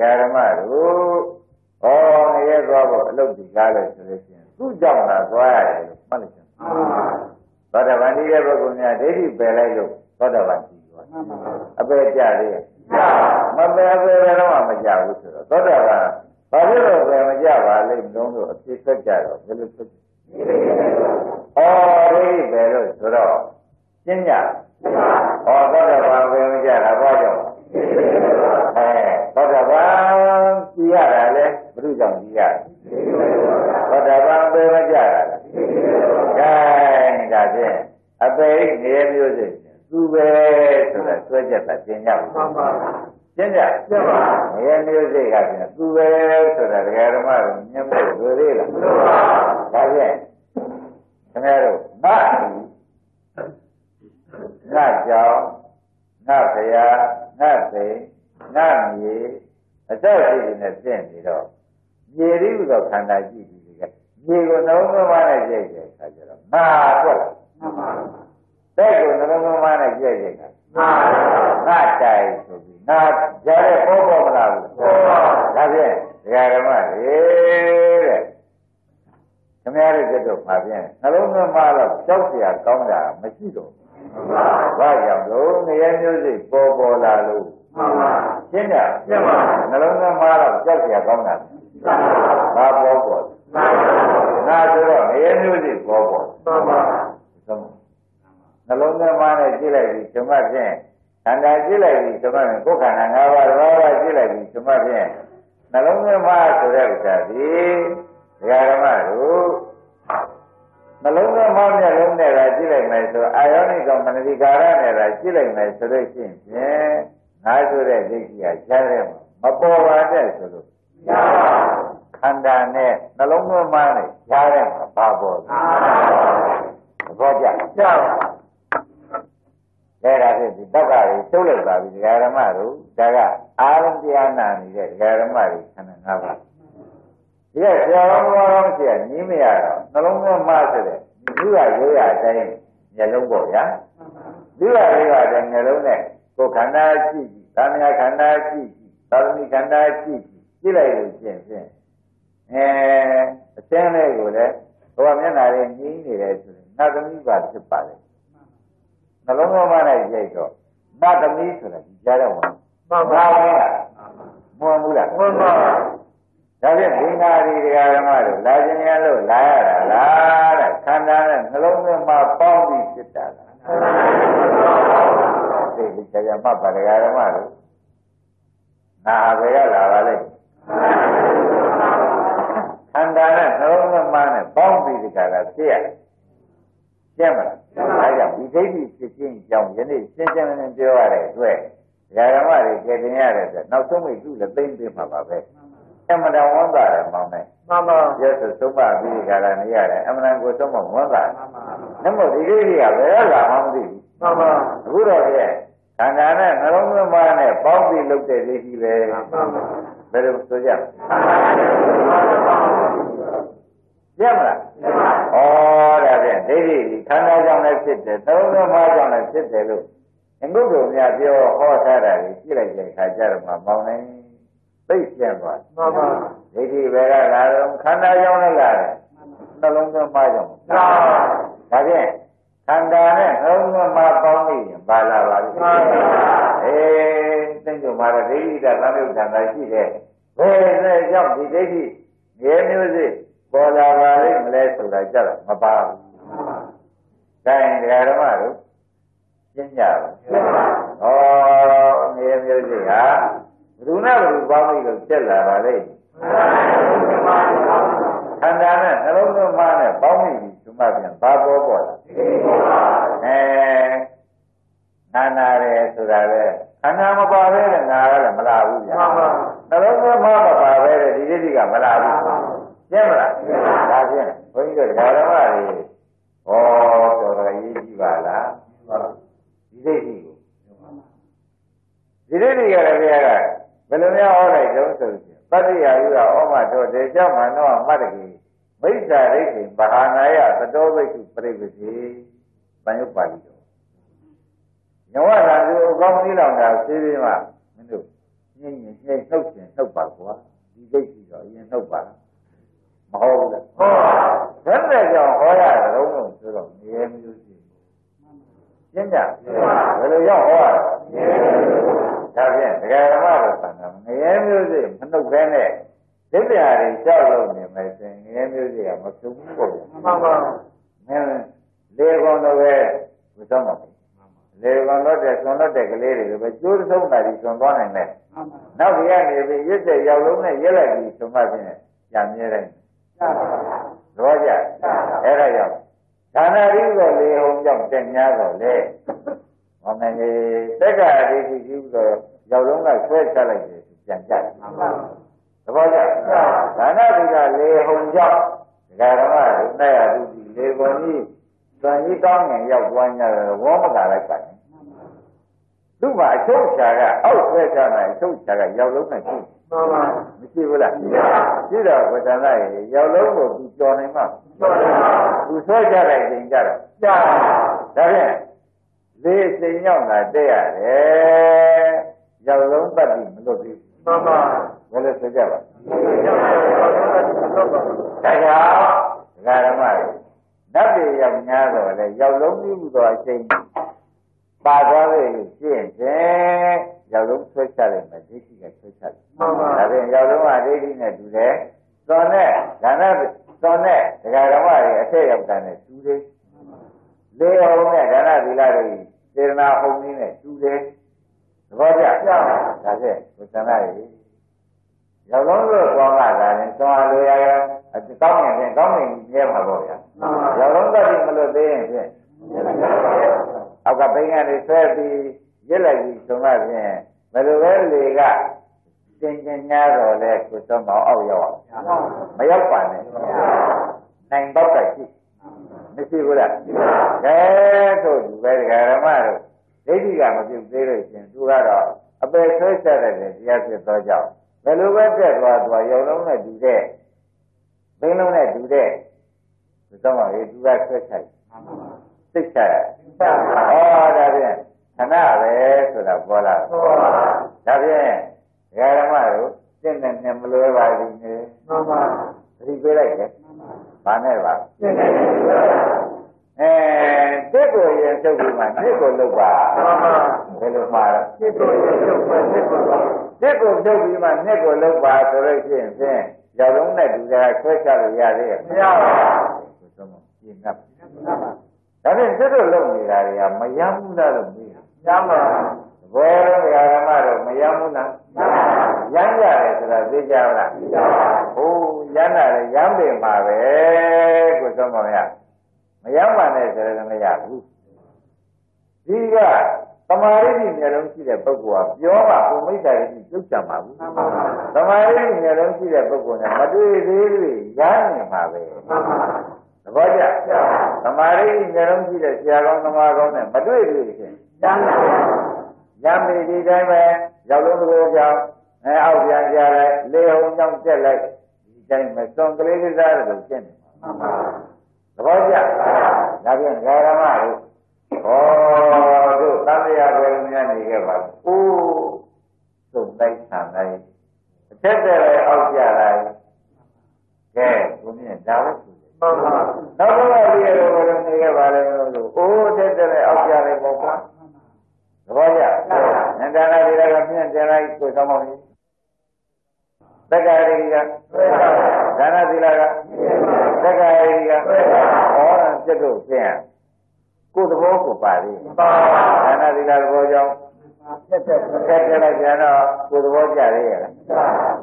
Speaker 2: ရားဓမ္မတို့ဩငရဲသွားဖို့အလုပ်ဒီကားလို့ဆိုလို့ရှိရင်သူ့ကြောင့်လာသွားရတယ်လို့မှတ်လိုက်ချင်
Speaker 3: မှန်ပါ
Speaker 2: သောတာပန်ဒီတဲ့ပုဂ္ဂိုလ်များဒိဋ္ဌိပယ်လိုက်လို့သောတာပန်ကြီးသွား
Speaker 3: မှန်ပါ
Speaker 2: အပေကြသေးရဲ့
Speaker 3: ကြောက်
Speaker 2: မပယ်ပယ်ဘယ်တော့မှမကြဘူးဆိုတော့သောတာပန်ဘာဖြစ်လို့ပယ်မကြပါလိမ့်မလို့လို့အဖြစ် ဆ ပေါ်ပါတဲ့ဆိုလို့ ရပါ ခန္ဓာနဲ့နှလုံးသွင်းမှနဲ့ကြားထဲမှာပါပေါ်တယ်သဘောကျ
Speaker 3: ကြောက်
Speaker 2: အဲဒါဖြင့်ဒီတက္ကရာတွေထုတ်လိုက်ပါပြီဒကာရမတို့ဒါကအာရုံတရားနာနေတဲ့ဒကာရမတွေခန္ဓာ၅ပါးဒီကဆရာတော်ဘုရားရှိခိုးညီးမရတော့နှလုံးသွင်းမှဆိုတဲ့ဒီကရိုးရအတိုင်းမျက်လုံးပေါ့ဗျာဒီကရိုးရအတိုင်းမျက်လုံးနဲ့ကိုယ်ခန္ဓာကြည့်ကြည့်သာမဏေခန္ဓာကြည့်ကြည့်သာသမီခန္ဓာကြည့်ကြည့်ကြည့်လိုက်လို့ရှင်းဖြင့်အဲအစင်းလေးကိုလည်းဘဝမျက်နှာလေးညီးနေတယ်ဆိုရင်ငါသမီးပါဖြစ်ပါလေနှလုံးသွင်းမှနဲ့ရိုက်တော့ငါသမီးဆိုတာဒီကြားတော့ဝင်
Speaker 3: မှန်
Speaker 2: ငါ
Speaker 3: ပါ
Speaker 2: ဝင်လားမဝင်ဘူးလား
Speaker 3: မှန်ပါ
Speaker 2: ဒါဖြင့်ဘင်္ဂါရီတရားဓမ္မတို့လာခြင်းရလို့လာရတာလားတဲ့ခန္ဓာနဲ့နှလုံးသွင်းမှပေါင်းပြီးဖြစ်တာလားသိပြီကြာကြာမှတ်ပါတရားဓမ္မတို့နာဘယ်ကလာပါလိမ့်ခန္ဓာနဲ့နှလုံးသွင်းမှနဲ့ပေါင်းပြီးဒီကရာဖြစ်ရတယ်ရှင်းမလားဒါကြောင့်ဒီဒိဋ္ဌိဖြစ်ခြင်းကြောင့်ယနေ့ရှင်းရှင်းလင်းလင်းပြောရတဲ့အတွက် ဓမ္မတွေကဲတင်ရတယ်ဆိုနောက်ဆုံးမိသူ့လည်းသိမ့်သိမှာပါပဲအမှန်တန်ဝမ်းသာတယ်မောင်းနဲ့
Speaker 3: မှန်ပါ
Speaker 2: ကျက်ဆိုသုံးပါပြီးကြတာနေရတယ်အမှန်တန်ကိုသုံးမဝမ်းသာတယ်
Speaker 3: မှန်ပါ
Speaker 2: နမို့ဒီလေးတွေ ကဘယ်လာမှမသိဘူး
Speaker 3: မှန်ပါ
Speaker 2: အခုတော့ရဲ့ခန္ဓာနဲ့နှလုံးသွင်းမနဲ့ပေါင်းပြီးလုပ်တဲ့လေးကြီးပဲ
Speaker 3: မှန်ပါ
Speaker 2: ဘယ်လိုဆိုကြပြမလားဩဒါဖြင့်ဒိဋ္ဌိဒီခန္ဓာကြောင့်လည်းဖြစ်တယ်နှလုံးသွင်းမကြောင့်လည်းဖြစ်တယ်လို့အငုတ်တော်များပြောဟောထားတာကြီးကြည့်လိုက်တဲ့အခါကျတော့မှမောင်းနေသိကျန်သွား
Speaker 3: မှန်ပါ
Speaker 2: ဒိဋ္ဌိဘယ်ကလာတော့ခန္ဓာကြောင့်လည်းလာတယ်နှလုံးသွင်းမကြောင့်
Speaker 3: မှန်ပါ
Speaker 2: ဒါဖြင့် ခန္ဓာနဲ့နှလုံးသွင်းမပေါင်းပြီးရင်ပါလာပါလိမ့်
Speaker 3: မှန်ပါ
Speaker 2: အေးသိကြမှာတော့ဒိဋ္ဌိကသံယုတ်တန်တာရှိတယ်ဘယ်နဲ့ကြောင့်ဒီဒိဋ္ဌိငယ်မျိုးစိပေါ်လာပါလိမ့်မလဲဆိုတာကြတော့မပါဘူး။ဒါရင်ဒကာဓမ္မတို့ရှင်းကြပါ
Speaker 3: မှန်ပါ။
Speaker 2: ဩငယ်မျိုးစိဟာဘုရုနဲ့ဘုရုပေါင်းပြီးတော့တက်လာပါလိမ့်ခန္ဓာနဲ့နှလုံးသွင်းမနဲ့ပေါင်းပြီးဒီ မှာပြန်ဘာပေါ်ပေါ်လာအဲနာနာတယ်ဆိုတာလေခန္ဓာမပါပဲနဲ့နာရတယ်မလာဘူးဗျာ
Speaker 3: မှန်ပါ
Speaker 2: နှလုံးသွင်းမမပါပဲတဲ့ဒီဒိဋ္ဌိကမလာဘူးရှင်းမလားဒါဖြင့်ဘုန်းကြီးတို့ဓမ္မတွေဩတော်တော်ရေးကြည့်ပါလားဒီဒိဋ္ဌိကိုဒီဒိဋ္ဌိကလည်းဘုရားကဘယ်လိုများဟောလိုက်တုံးဆိုရင်ပတ္တိယယူတာဩမတော်တေကြောင့်မနောမတ္တကိ မိစ္ဆာဒိဋ္ဌိဘာဟာနာယသတောဘိက္ခုပြိပတိဘန်ယုပါဠိတော်ညဝရသူအကောင်းကြီးလောင်တာသေးသေးမှမင်းတို့ညင်ညင်ညှိနှုတ်ရှင်နှုတ်ပါကွာဒီဒိဋ္ဌိတော့အရင်နှုတ်ပါမဟုတ်ဘူးလား
Speaker 3: ဟုတ်ပါ
Speaker 2: ဘယ်နဲ့ကြောင့်ဟောရတယ်လုံးလုံးဆိုတော့ငရဲမျိုးရှိရှင်းကြဘယ်လိုရောက်ဟောရလဲဒါဖြင့်ဒကာဓမ္မတို့ဆန္ဒငရဲမျိုးစိမနှုတ်ဘဲနဲ့ ဒိဋ္ဌိဟာတွေကြောက်လို့နေမယ်ဆိုရင်ငရဲမျိုးစိကမဖြုတ်ဘူးပေါ့ဗျာ
Speaker 3: မှန်ပါ
Speaker 2: မင်းလေကောင်တော့ပဲမစောင့်ပါဘူးလေကောင်တော့တဲ့ဆွန်တော့တဲ့ကလေးတွေပဲကျိုးဆုံးတာကြီးဆွန်သွားနိုင်တယ်
Speaker 3: မှန်ပါ
Speaker 2: နောက်ဒီကနေပြီးရစ်တဲ့ရောက်လုံးနဲ့ရက်လိုက်ပြီးဆွန်မှဖြင့်ကြာမြဲတိုင်း
Speaker 3: မှန်ပါ
Speaker 2: တော့ကြအဲ့ဒါကြောင့်ဌာနရင်းကိုလေဟုံကြောင့်တက်များတော့လေဟောမယ်လေတက္ကအရိရှိရှိတော့ရောက်လုံးကဆွဲချလိုက်တယ်ပြန်ကြတယ်
Speaker 3: မှန်ပါ
Speaker 2: သဘောကျဒါနတိကလေဟုံကြောင့်ဒကာရမတို့နဲ့ရသူဒီလေကုန်ကြီးသံကြီးကောင်းငင်ရောက်သွားကြတယ်ဝေါမကလိုက်ပါတယ်သူ့မှာအချုပ်ချာကအောက်ဆွဲချလိုက်အချုပ်ချာကရောက်လုံးနဲ့ရှိ
Speaker 3: မှန်ပါ
Speaker 2: မရှိဘူးလားရှိတော့ဝတ္တနာရေရောက်လုံးကိုသူကြော်နိုင်မှာ
Speaker 3: မှန်ပါ
Speaker 2: သူဆွဲချလိုက်ခြင်းကြတော့
Speaker 3: ကြာ
Speaker 2: ဒါဖြင့်လေးစိမ်ရောက်လာတဲ့ရတယ်ရောက်လုံးတတ်ပြီးမလွတ်ဘူး
Speaker 3: မှန်ပါ
Speaker 2: ဘယ်လိုဆိုကြပါ
Speaker 3: ဟုတ်ပါ
Speaker 2: ဒါကြောင့်ဒကာရမတွေနတ်တွေရောက်များတော့လေရောက်လုံးပြီးဘူးတော့အချိန်ပါသွားလို့ရှင်းတယ်ရောက်လုံးဆွဲချလိုက်မယ်ဒိဋ္ဌိကဆွဲချလိုက်
Speaker 3: မှန်ပါ
Speaker 2: ဒါဖြင့်ရောက်လုံးကဒိဋ္ဌိနဲ့တူတယ်သောနဲ့ဒါနသောနဲ့ဒကာရမတွေအထက်ရောက်တာနဲ့တူတယ်လေးဟုံနဲ့ဒါနသီလတွေစေတနာဟုံနည်းနဲ့တူတယ်သဘောကျဒါဖြင့်ဘုဇနာရေရော က်လုံးလို့ကောင်းလာတာနဲ့သွားလိုရရအကောင်းရင်ဖြင့်ကောင်းရင်မြဲမှာပေါ့ဗျာ
Speaker 3: မှန်ပါ
Speaker 2: ရောက်လုံးတတ်ပြီးမလို့သေးရင်ဖြင့်အောက်ကပိန်းကနေဆွဲပြီးရစ်လိုက်ပြီးဆုံးမဖြင့်ဘယ်လိုပဲလေကသင်ကျင်ညာတော့လဲကိုသုံးမောင်အောက်ရောက်အောင်မရောက်ပါနဲ့နိုင်တော့ကရှိမရှိဘူးလားကဲဆိုဒီပဲဒကာရမတို့ဒိဋ္ဌိကမပြုတ်သေးလို့ရှင်သူကတော့အပယ်ဆွဲဆက်တဲ့တရားဖြစ်သောကြောင့် ဘယ်လိုပဲတက်သွားသွားရောက်လုံးနဲ့တူတဲ့ဘင်းလုံးနဲ့တူတဲ့ဒီတော့မှလေသူကဆွဲချိုက်စိတ်ချရဩဒါဖြင့်ခဏပဲဆိုတာပေါ်လာဒါဖြင့်ဒကာရမတို့စိတ်နဲ့နဲ့မလွဲပါဘူးနေ
Speaker 3: မှန်ပါ
Speaker 2: သတိပေးလိုက်တယ်ဘာနဲ့ပါ
Speaker 3: ရှင်းတယ်မှန်
Speaker 2: အဲတစ်ကိုရင်ထုတ်ပြီးမှနှစ်ကိုလုတ်ပါ
Speaker 3: ပါ
Speaker 2: ဘယ်လိုမှာလဲ
Speaker 3: ဒီကိုရုပ်ပဲဒီကိုပါ
Speaker 2: တစ်ကိုထုတ်ပြီးမှနှစ်ကိုလုတ်ပါဆိုလို့ရှိရင်ဖြင့်ရောက်လုံးနဲ့ဒီကဆွဲချလို့ရသေးရဲ့
Speaker 3: မရပါ
Speaker 2: ဆိုတော့ရှင်း납ဒါဖြင့်စစ်တို့လုံနေတာတွေကမယမ်းဘူးလားလို့မေးတာ
Speaker 3: ရမှာ
Speaker 2: ဘယ်လိုဓမ္မတော့မယမ်းဘူးလားယမ်းရတယ်ဆိုတာသိကြလားဟိုးယမ်းတာလေယမ်းပင်ပါပဲကိုသုံးပါရမယမ်းပါနဲ့ဆိုရင်မရဘူးဒီက သမာဓိရှိမျက်လုံးရှိတဲ့ပုဂ္ဂိုလ်ကပြောမှပုံမိတ်တာရှိပြုတ်ကြမှာဘူးသမာဓိရှိမျက်လုံးရှိတဲ့ပုဂ္ဂိုလ်နဲ့မတွေ့သေးသေးရမ်းနေမှာပဲသဘောကျသမာဓိရှိမျက်လုံးရှိတဲ့ဆရာကောင်းသမားကောင်းနဲ့မတွေ့သေးခြင်း
Speaker 3: ကျမ်းပါ
Speaker 2: ရမ်းပြီဒီတိုင်းပဲရောက်လုံးတစ်ခုကြောင့်အဲအောက်ပြန်ကြလိုက်လေဟုံကြောင့်တက်လိုက်ဒီတိုင်းမစွန်ကလေးကစားတယ်လို့ရှင်းတယ်သဘောကျဒါပြန်ဂရမတို့ဟော တို့သံဃာဘယ်လိုများနေခဲ့ပါလဲအိုးသုံးလိုက်ဆံလိုက်အထက်တဲ့အောက်ကြလိုက်ကဲကိုမြင်ဒါပဲဆိုတယ်
Speaker 3: မှန်ပါ
Speaker 2: နောက်တော့ဒီရတော့ဘယ်လိုနေခဲ့ပါလဲလို့အိုးအထက်တဲ့အောက်ကြလိုက်ပေါ့ကွာသဘောကျနန္ဒနာဒီကမြင့်တယ်လိုက်ကိုဆောင်ပါဦးသက္ကာရိကဒါနသီလကသက္ကာရိကဟောပြတ်လို့ဖြင့် ကိုယ်သဘောကိုပါလိဒါနသီလသဘောကြောင့်
Speaker 3: ဆက်ဆက်
Speaker 2: ဆက်ကြလိုက်ပြန်တော့ကိုယ်သဘောကြသေးရဲ့လား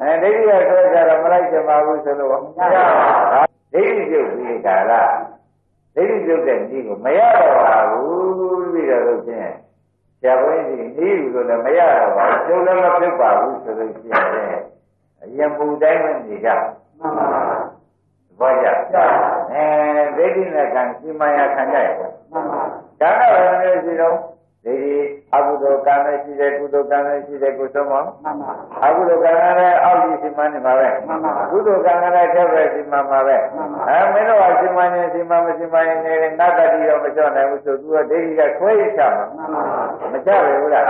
Speaker 2: အဲဒိဋ္ဌိကဆွဲကြတော့မလိုက်ချင်ပါဘူးဆိုလို့ဒိဋ္ဌိပြုတ်ပြီးကြလားဒိဋ္ဌိပြုတ်တဲ့ဤကိုမရတော့ပါဘူးပြီးတော့လို့ဖြင့်ဆရာဘုန်းကြီးဒီဤလို့လည်းမရတော့ပါဘူးကျုပ်လည်းမပြုတ်ပါဘူးဆိုလို့ရှိရင်အရင်ပူတိုင်းမနေကြ
Speaker 3: မှန်ပါ
Speaker 2: ဘောကြအဲဒိဋ္ဌိနဲ့ကံစီမံရခံကြရဲ့
Speaker 3: မှန်ပါ
Speaker 2: ကံကဘယ်လိုရှိတော့ဒီအကုသိုလ်ကံနဲ့ရှိတယ်ကုသိုလ်ကံနဲ့ရှိတယ်ကုသိုလ်မော
Speaker 3: မှန်ပါ
Speaker 2: အကုသိုလ်ကံကလည်းအောက်ကြီးစီမံနေမှာပဲကုသိုလ်ကံကလည်းထက်ပဲစီမံမှာပဲအဲမင်းတို့ကစီမံရင်စီမံမစီမံရင်နေနတ်တတိတော့မကြောက်နိုင်ဘူးဆိုသူကဒိဋ္ဌိကခွဲရချမှာ
Speaker 3: မှန်ပါ
Speaker 2: မကြပဲဘူးလား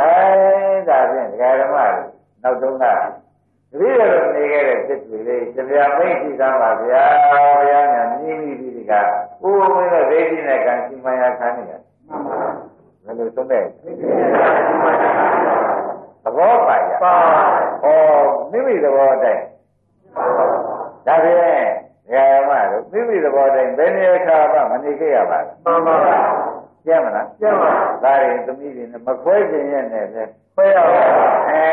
Speaker 2: အဲဒါဖြင့်ဒကာဓမ္မတွေနောက်တုန်းက တပည့်တော်နေခဲ့တဲ့စစ်တွေလေးကြပြမိတ်ရှိသားပါဗျာဘုရားညာမြင်းပြီးဒီကကိုယ်မင်းတို့ဒိဋ္ဌိနဲ့ကံစီမံရခံနေတယ်
Speaker 3: မှန်ပါ
Speaker 2: ဘယ်လိုသုံးလဲသဘောပါရ
Speaker 3: ပါ
Speaker 2: ဩမိမိသဘောတိုင်းဒါဖြင့်ဓမ္မတို့မိမိသဘောတိုင်းဘယ်နေရာခါမှမနေခဲ့ရပါဘူး
Speaker 3: မှန်ပါ
Speaker 2: ကျမ်းမလား
Speaker 3: ကျမ်းပါ
Speaker 2: ဒါရင်သမီးတွေနဲ့မခွဲခြင်းရဲ့နဲ့ပဲ
Speaker 3: ခွဲရပါ
Speaker 2: အဲ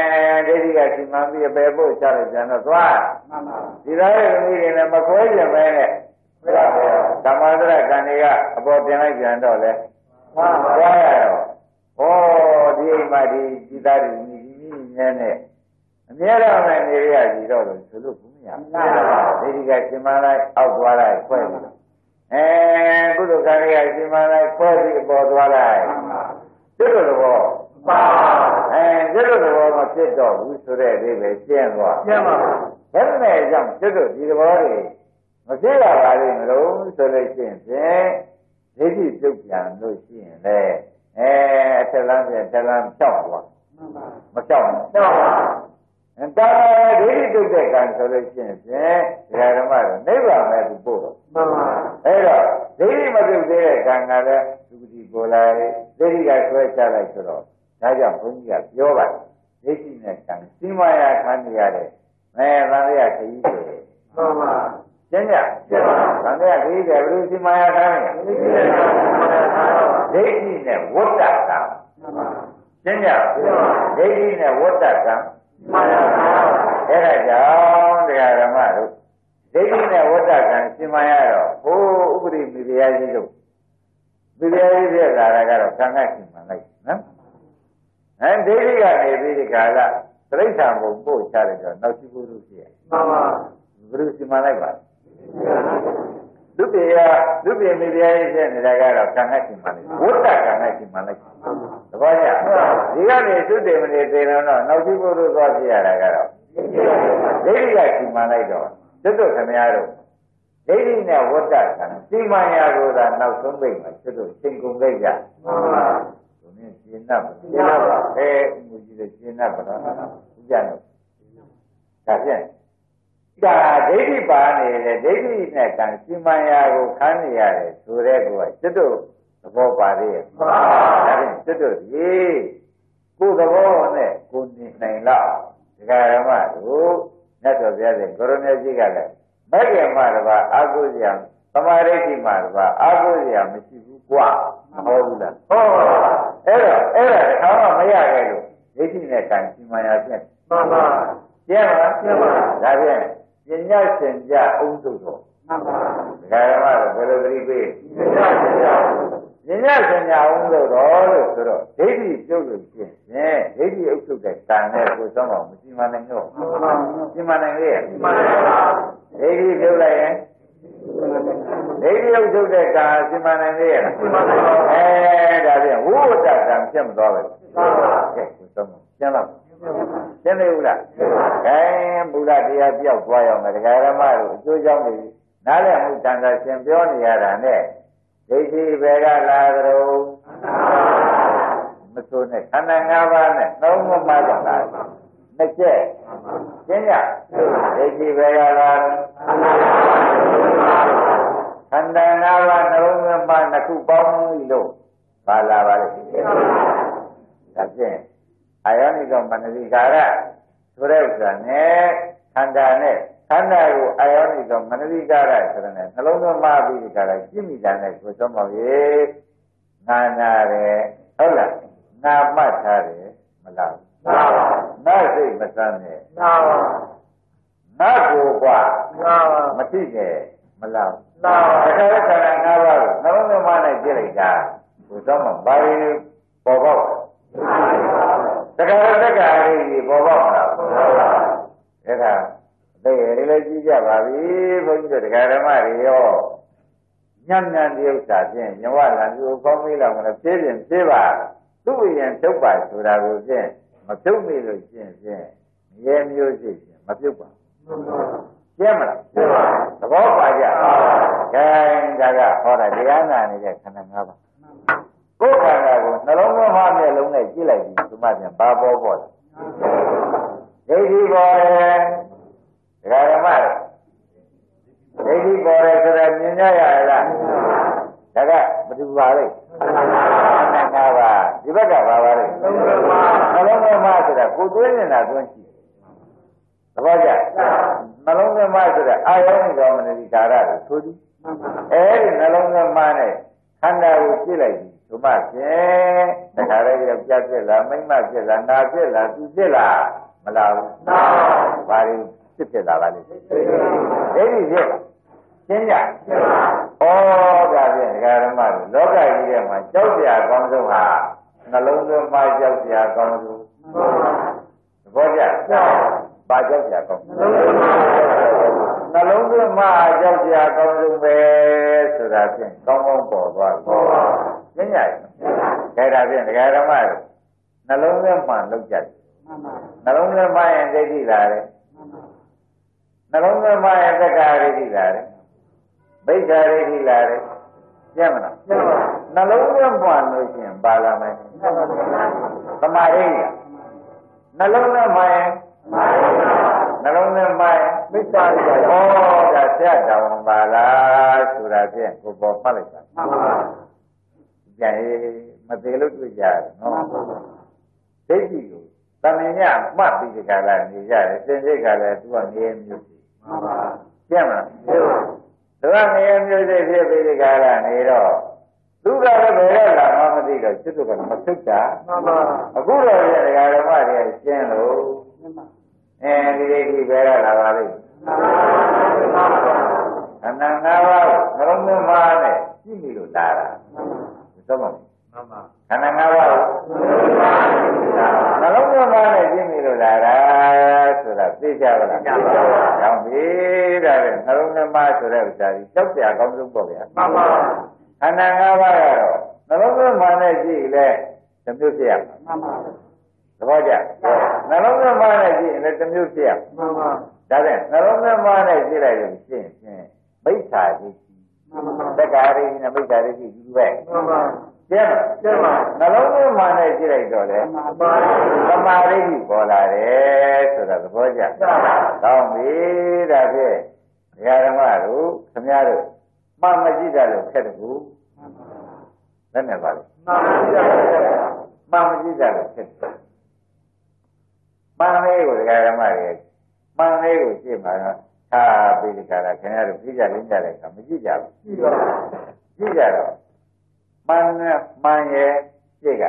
Speaker 2: ဒိဋ္ဌိကစီမံပြီးအပေဖို့ချလိုက်ကြတော့သွား
Speaker 3: မှန်ပါ
Speaker 2: ဒီသားရဲ့သမီးတွေနဲ့မခွဲခြင်းပဲနဲ့
Speaker 3: ခွဲရပါ
Speaker 2: ဓမ္မဒရကံတွေကအပေါ်တင်လိုက်ကြတော့လေ
Speaker 3: မှန်ပါ
Speaker 2: သွားရတော့ဩဒီအိမ်မှာဒီဒီသားတွေညီကြီးညီနဲ့နဲ့အများတော့လည်းနေရကြည့်တော့လို့ဆိုလို့ဘူးမရဘူးဒိဋ္ဌိကစီမံလိုက်အောက်သွားလိုက်ခွဲပြီးတော့ အဲကုသကံတွေကစီမံလိုက်ခွဲပြီးအပေါ်သွားလိုက်ကျွတ်တော်ဘော
Speaker 3: ပါ
Speaker 2: အဲကျွတ်တော်ဘောမဖြစ်တော့ဘူးဆိုတဲ့အိဗယ်ကျင်းသွား
Speaker 3: ကျမ်းပါ
Speaker 2: ဘယ်နဲ့ကြောင့်ကျွတ်တော်ဒီသဘောတွေမဖြစ်ရပါလိမ့်မလို့ဆိုလို့ရှိရင်ဖြင့်ဒိဋ္ဌိပြုတ်ပြန်လို့ရှိရင်လေအဲအထက်လမ်းပြန်ထက်လမ်းဖြောက်သွား
Speaker 3: မှန်ပါ
Speaker 2: မဖြောက်ဘူး
Speaker 3: ကျမ်းပါ
Speaker 2: အဲတာဒိဋ္ဌိပြုတ်တဲ့ကံဆိုလို့ရှိရင်ဖြင့်ဒကာဓမ္မတို့နိဗ္ဗာန်မဲ့သူပို့တော့
Speaker 3: မှန်ပါ
Speaker 2: အဲ့တော့ဒိဋ္ဌိမပြုတ်သေးတဲ့ကံကလည်းသူတိကိုယ်လာဒိဋ္ဌိကဆွဲချလိုက်ဆိုတော့ဒါကြောင့်ဘုန်းကြီးကပြောပါတယ်ဒိဋ္ဌိနဲ့ကံစီမရခံရတဲ့မဲသံဃာခရီးတွေ
Speaker 3: မှန်ပါ
Speaker 2: ကျင့်ကြကျင့်ပါသံဃာခရီးတွေဘယ်လိုစီမရခံရ
Speaker 3: ဒီကိစ္စကမှန်ပါ
Speaker 2: ဒိဋ္ဌိနဲ့ဝတ္တကံ
Speaker 3: မှန်ပါ
Speaker 2: ကျင့်ကြဒိဋ္ဌိနဲ့ဝတ္တကံ
Speaker 3: မှန်ပါ
Speaker 2: အဲ့ဒါကြောင့်တရားဓမ္မတို့ဒိဋ္ဌိနဲ့ဝတ္တကံစီမရတော့ဟိုဥပရိမိဖုရားကြီးတို့မိဖုရားကြီးပြလာတာကတော့ကံကစီမံလိုက်နော်အဲဒိဋ္ဌိကနေပြီးဒီကာလသရိဋ္ဌာန်ဘုံပို့ချလိုက်တော့နောက်ရှိဖို့လို့ရှိရ
Speaker 3: မှန်ပါ
Speaker 2: ဘုရုစီမံလိုက်ပါ လူပြေရလူပြေမိဖုရားကြီးဖြစ်နေတာကတော့ကံကစီမံလိုက်ဝတ္တကံကစီမံလိုက်သဘောကျဒီကနေသုတေမနေသေတော့နောက်ရှိဖို့လို့သွားပြရတာကတော့ဒိဋ္ဌိကစီမံလိုက်တော့တွတ်တို့ခမရတို့ဒိဋ္ဌိနဲ့ဝတ္တကံစီမံရာကိုသာနောက်ဆုံးပိတ်မှာတွတ်တို့သင်ကုန်လိုက်ကြ
Speaker 3: မှန်ပါ
Speaker 2: ဘုရင်ရှင်းတ်ပါရှင်းတ်ပါအဲမူကြီးတဲ့ရှင်းတ်ပါတော့ဘုရားတို့ဒါဖြင့် ဒါဒိဋ္ဌိပါနေတယ်ဒိဋ္ဌိနဲ့ကံစီမံရာကိုခန်းနေရတယ်ဆိုတဲ့ကောတွတ်တို့သဘောပါသေးရဲ့
Speaker 3: မှန်ပါ
Speaker 2: ဒါဖြင့်တွတ်တို့ရေကိုယ်သဘောနဲ့ကိုယ်နေနိုင်လောက်ဒကာရမတို့မြတ်စွာဘုရားရှင်ကိုရမေကြီးကလည်းမဲ့ခင်မှတပါအာဟုဇယံသမာဓိရှိမှတပါအာဟုဇယံမရှိဘူးကွာမဟုတ်ဘူးလား
Speaker 3: ဟုတ်ပါ
Speaker 2: အဲ့တော့အဲ့ဒါတစ်ခါမှမရခဲ့လို့ဒိဋ္ဌိနဲ့ကံစီမံရဖြင့်
Speaker 3: မှန်ပါ
Speaker 2: ကျဲပါ
Speaker 3: ကျဲပါ
Speaker 2: ဒါဖြင့်ပညာရှ င်ကြအုံးစုတော်
Speaker 3: မှန်ပါ
Speaker 2: ဒကာရမတို့ဘယ်လိုသတိပေး
Speaker 3: ဒီကိစ္စက
Speaker 2: ပညာရှင်ကြညာအောင်လို့တော့လို့ဆိုတော့ဒိဋ္ဌိပြုတ်လို့ရှိရင်ဒိဋ္ဌိအုပ်ချုပ်တဲ့ကံနဲ့ကိုယ်ဆုံးအောင်မရှိမှနိုင်တော့ရှိမှနိုင်လေဒိဋ္ဌိပြုတ်လိုက်ရင်ဒိဋ္ဌိအုပ်ချုပ်တဲ့ကံရှိမှနိုင်လေအဲဒါပြန်ဝိဝတ္တကံဖြစ်မသွားပဲကဲကိုယ်ဆုံးအောင်ကျန်တော့ရှ င်းနေဘူးလားအဲမူလတရားပြောက်သွားရောမယ်ဒကာရမတို့အကျိုးကြောင့်နေနားလည်မှုတန်ခါရှင်ပြောနေရတာနဲ့ဒိဋ္ဌိဘယ်ကလာကြတော့မဆိုနဲ့ခန္ဓာ၅ပါးနဲ့သုံးမမကြောင့်လာနှစ်ချက်ရှင်းရဒိဋ္ဌိဘယ်ကလာခန္ဓာ၅ပါးနှလုံးသွင်းပါနှစ်ခုပေါင်းပြီလို့ပါလာပါလိမ့်ဒါဖြင့် အာယောနိကမနတိကာရဆိုတဲ့ဥစ္စာနဲ့ခန္ဓာနဲ့ခန္ဓာကိုအာယောနိကမနတိကာရဆိုတဲ့နှလုံးသွင်းမှပြီးဒီကရရှင်းမိတာနဲ့ကိုဆုံးပါရေငါနာတယ်ဟုတ်လားငါမှတ်ထားတယ်မလား
Speaker 3: မှန်ပါ
Speaker 2: ငါစိတ်မစမ်းနဲ့
Speaker 3: မှန်ပါ
Speaker 2: ငါကိုက
Speaker 3: မှန်ပါ
Speaker 2: မသိနဲ့မလား
Speaker 3: မှန်ပါ
Speaker 2: ဒါကြောင့်ခန္ဓာငါးပါးကိုနှလုံးသွင်းမှနဲ့ကြည့်လိုက်တာကိုဆုံးမှာဘာတွေပေါ်ပေါက်လဲမှန်ပါ တခါတော့တက္ကရာကြီးပေါ်ပေါက်လာဒါကအသေးလေးလေးကြည့်ကြပါပြီဘုန်းကြီးတို့တရားဓမ္မတွေရောညံ့ညံ့ဒီဥစ္စာဖြင့်ညဝလံသူကောင်းမေးလောက်မလို့ဖြည်းဖြည်းဖြည်းပါသူ့ရင်ထုတ်ပါဆိုတာကိုဖြင့်မပြုတ်မိလို့ရှင်းဖြင့်ရဲမျိုးရှိဖြင့်မပြုတ်ပါရှင်းမလားသဘောပါကြဂိုင်းဒါကဟောတာတရားနာနေတဲ့ခန္ဓာ၅ပါး ကိုယ်ခန္ဓာကိုနှလုံးသွင်းမှမျက်လုံးနဲ့ကြည့်လိုက်ပြီးဒီမှပြန်ဘာပေါ်ပေါ်လဲဒိဋ္ဌိပေါ်တယ်ဒကာဓမ္မဒိဋ္ဌိပေါ်တယ်ဆိုတာမြင်ကြရလားဒါကဘယ်သူပါလဲခန္ဓာ၅ပါးဒီဘက်ကဘာပါလဲနှလုံးသွင်းမှဆိုတာကိုယ်သွင်းနေတာသွင်းရှိသဘောကျနှလုံးသွင်းမှဆိုတာအာယောနိတော်မနတိကာရကိုဆိုသည်အဲဒီနှလုံးသွင်းမှနဲ့ခန္ဓာကိုကြည့်လိုက်ပြီ ဒီမှဖြင့်တခါလေးယောက်ျားဖြစ်လားမိန်းမဖြစ်လားနာဖြစ်လားသူဖြစ်လားမလားဘူးဘာလို့ဖြစ်ဖြစ်လာပါလိမ့်မယ်ဒိဋ္ဌိဖြစ်လားရှင်းကြဩဒါဖြင့်ဒကာရမတို့လောကကြီးထဲမှာကြောက်ကြအကောင်းဆုံးဟာနှလုံးသွင်းမှကြောက်ကြအကောင်းဆုံးသဘောကျပါကြောက်ကြအကောင်းဆုံးနှလုံးသွင်းမှကြောက်ကြအကောင်းဆုံးပဲဆိုတာဖြင့်ကောင်းကောင်းပေါ်သွားပြီ ရှင်းကြရဲ့ဒါဒါဖြင့်ဒကာရမတို့နှလုံးသွင်းမှလောက်ကြတယ်နှလုံးသွင်းမှရင်ဒိဋ္ဌိလာတယ်နှလုံးသွင်းမှရင်သက္ကာဒိဋ္ဌိလာတယ်ဘိက္ခာဒိဋ္ဌိလာတယ်ရှင်းမလားနှလုံးသွင်းမှလို့ရှိရင်ပါလာမယ်သမာဓိကနှလုံးသွင်းမှရင်နှလုံးသွင်းမှရင်
Speaker 3: မိစ္ဆာရိယ
Speaker 2: ဩဒါဆရာတောင်းပါလားဆိုတာဖြင့်ကိုပေါ်ဖတ်လိုက်ပါ
Speaker 3: မှန်ပါ
Speaker 2: ကြံမသေးလို့တွေ့ကြတယ်နော်ဒိဋ္ဌိကိုတဏှညမှတ်ပြီးဒီကလာနေကြတယ်စင်စိတ်ကလည်းသူကနေမျိုးရှိ
Speaker 3: မှန်ပါ
Speaker 2: ရှင်းမလားသူကနေမျိုးစိဖြစ်ပြီးဒီကလာနေတော့သူကလည်းဘယ်တော့လာမှမသိတော့စစ်တို့ကမသိတာ
Speaker 3: မှန်ပါ
Speaker 2: အခုတော့ဒီဓမ္မတွေရှင်းလို့အဲဒီဒိဋ္ဌိဘယ်တော့လာပါလိမ့်ခန္ဓာ၅ပါးနှလုံးသွင်းပါနဲ့ကြည့်မိလို့လာတာ သုံးပါ
Speaker 3: မှန်ပါ
Speaker 2: ခန္ဓာ၅ပါးကိုနှလုံးသွင်းပါနဲ့ကြည့်မိလို့လာတာဆိုတာသိကြပါလားကြောင်းပြီဒါပဲနှလုံးသွင်းပါဆိုတဲ့ဥစ္စာကြီးကြောက်ကြအကောင်းဆုံးပေါ့ဗျာ
Speaker 3: မှန်ပါ
Speaker 2: ခန္ဓာ၅ပါးကတော့နှလုံးသွင်းပါနဲ့ကြည့်လဲတစ်မျိုးဖြစ်ရမှာ
Speaker 3: မှန်ပါ
Speaker 2: သဘောကျနှလုံးသွင်းပါနဲ့ကြည့်ရင်လည်းတစ်မျိုးဖြစ်ရမှာ
Speaker 3: မှန်ပါ
Speaker 2: ဒါဖြင့်နှလုံးသွင်းပါနဲ့ကြည့်လိုက်လို့ရှင်းရှင်းမိစ္ဆာဒိ ဋ္ဌိ
Speaker 3: မှန်ပါ
Speaker 2: တက္ကာရိနဲ့မိစ္ဆာဒိဋ္ဌိဒီပဲ
Speaker 3: မှန်ပါ
Speaker 2: ကျင်းမလား
Speaker 3: ကျင်းပါ
Speaker 2: နှလုံးသွင်းမှနဲ့ကြည့်လိုက်တော့လေ
Speaker 3: မှန်ပါ
Speaker 2: သမာဓိဋ္ဌိပေါ်လာတယ်ဆိုတာသဘောကျကောင်းပြီဒါဖြင့်ဘုရားဓမ္မတို့ခမည်းတော်မှမကြည့်ကြလို့ခက်တယ်ကူလက်နဲ့ပါလေ
Speaker 3: မှန်ပါ
Speaker 2: မှမကြည့်ကြလို့ခက်တယ်မှန်လေးကိုဒကာဓမ္မတွေမှန်လေးကိုကြည့်မှာတော့ သာပိဋကရာခင်ဗျားတို့ကြည့်ကြလင်းကြတဲ့အခါမကြည့်ကြဘူး
Speaker 3: ကြည့်ပါ
Speaker 2: ကြည့်ကြတော့မှန်နဲ့မှန်ရဲ့ကြည့်က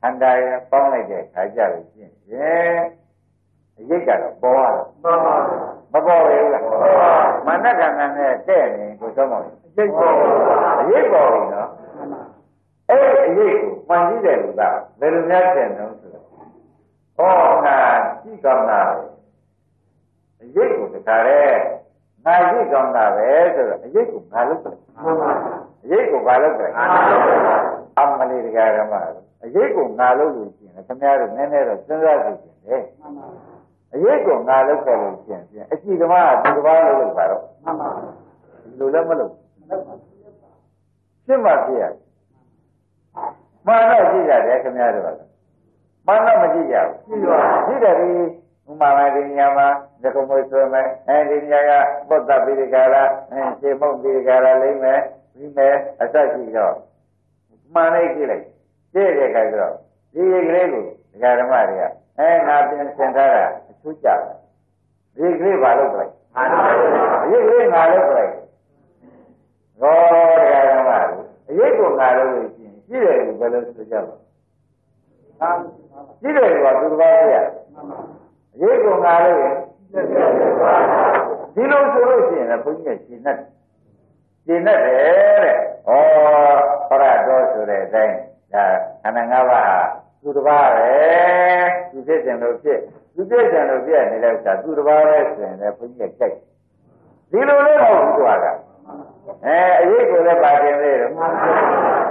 Speaker 2: ခန္ဓာရဲ့ပေါင်းလိုက်တဲ့ခါကြလို့ရှင်းရင်အရိတ်ကတော့ပေါ်ရတော့
Speaker 3: မှန်ပါ
Speaker 2: မပေါ်ဘူးလားမနက်ကဏ္ဍနဲ့တဲ့နေကိုသုံးပါဦး
Speaker 3: ကျိတ်ပေါ်
Speaker 2: အရိတ်ပေါ်ပြီနော်အဲ့ဒီမှန်ကြည့်တယ်လူကဘယ်လိုများထင်တော့ဆိုတော့ဩငါကြည့်ကောင်းတာပဲအရေးကို တခါတည်းငါကြည့်ကောင်းတာပဲဆိုတော့အရေးကိုငါလုပ်တယ်အရေးကိုဘာလုပ်တယ်အမလေးတရားဓမ္မအရေးကိုငါလုပ်လို့ရှိရင်ခင်ဗျားတို့နည်းနည်းတော့စဉ်းစားကြည့်တယ်အရေးကိုငါလုပ်ခဲ့လို့ရှိရင်အကြည့်ဓမ္မကဒီတစ်ပါးလုပ်လို့ပါတော့ဒီလိုလည်းမလုပ်ရှင်းမှဖြစ်ရတယ်မှန်တော့ကြည့်ရတယ်ခင်ဗျားတို့ကမှန်တော့မကြည့်ကြဘူးကြည့်တယ်ဒီ ဥမာမဒီညမှာသကုံမွေဆွဲမယ်အဲဒီညကပုတ်တပိရိကာရအဲရှေမုတ်ပိရိကာရလိမ့်မယ်ပြီးမယ်အစရှိတော့မှန်လေးကြည့်လိုက်ကြည့်တဲ့အခါကျတော့ဒီကလေးကိုဒကာဓမ္မတွေကအဲငါပြင်ဆင်ထားတာအချွတ်ကြတယ်ဒီကလေးဘာလုပ်ကြလဲအရေးကလေးငါလုပ်ကြလဲရောဒကာဓမ္မတွေအရေးကိုငါလုပ်လို့ရှိရင်ကြည့်တယ်ဘယ်လိုဆိုကြလဲကြည့်တယ်ကသူတစ်ပါးပြရအ ရေးကိုငါလုပ်ရင်ဒီလိုဆိုလို့ရှိရင်လည်းဘုန်းကြီးကရှင်းတတ်ရှင်းတတ်တယ်တဲ့ဩဟောရတော်ဆိုတဲ့အတိုင်းဒါခန္ဓာ၅ပါးဟာသူတစ်ပါးပဲသူဖြစ်တယ်လို့ဖြစ်သူဖြစ်တယ်လို့ဖြစ်နေတဲ့ဥစ္စာသူတစ်ပါးပဲဆိုရင်လည်းဘုန်းကြီးကကြိုက်ဒီလိုလေးမဟုတ်ဘူးသူကအဲအရေးကိုလည်းပါတင်သေးတယ်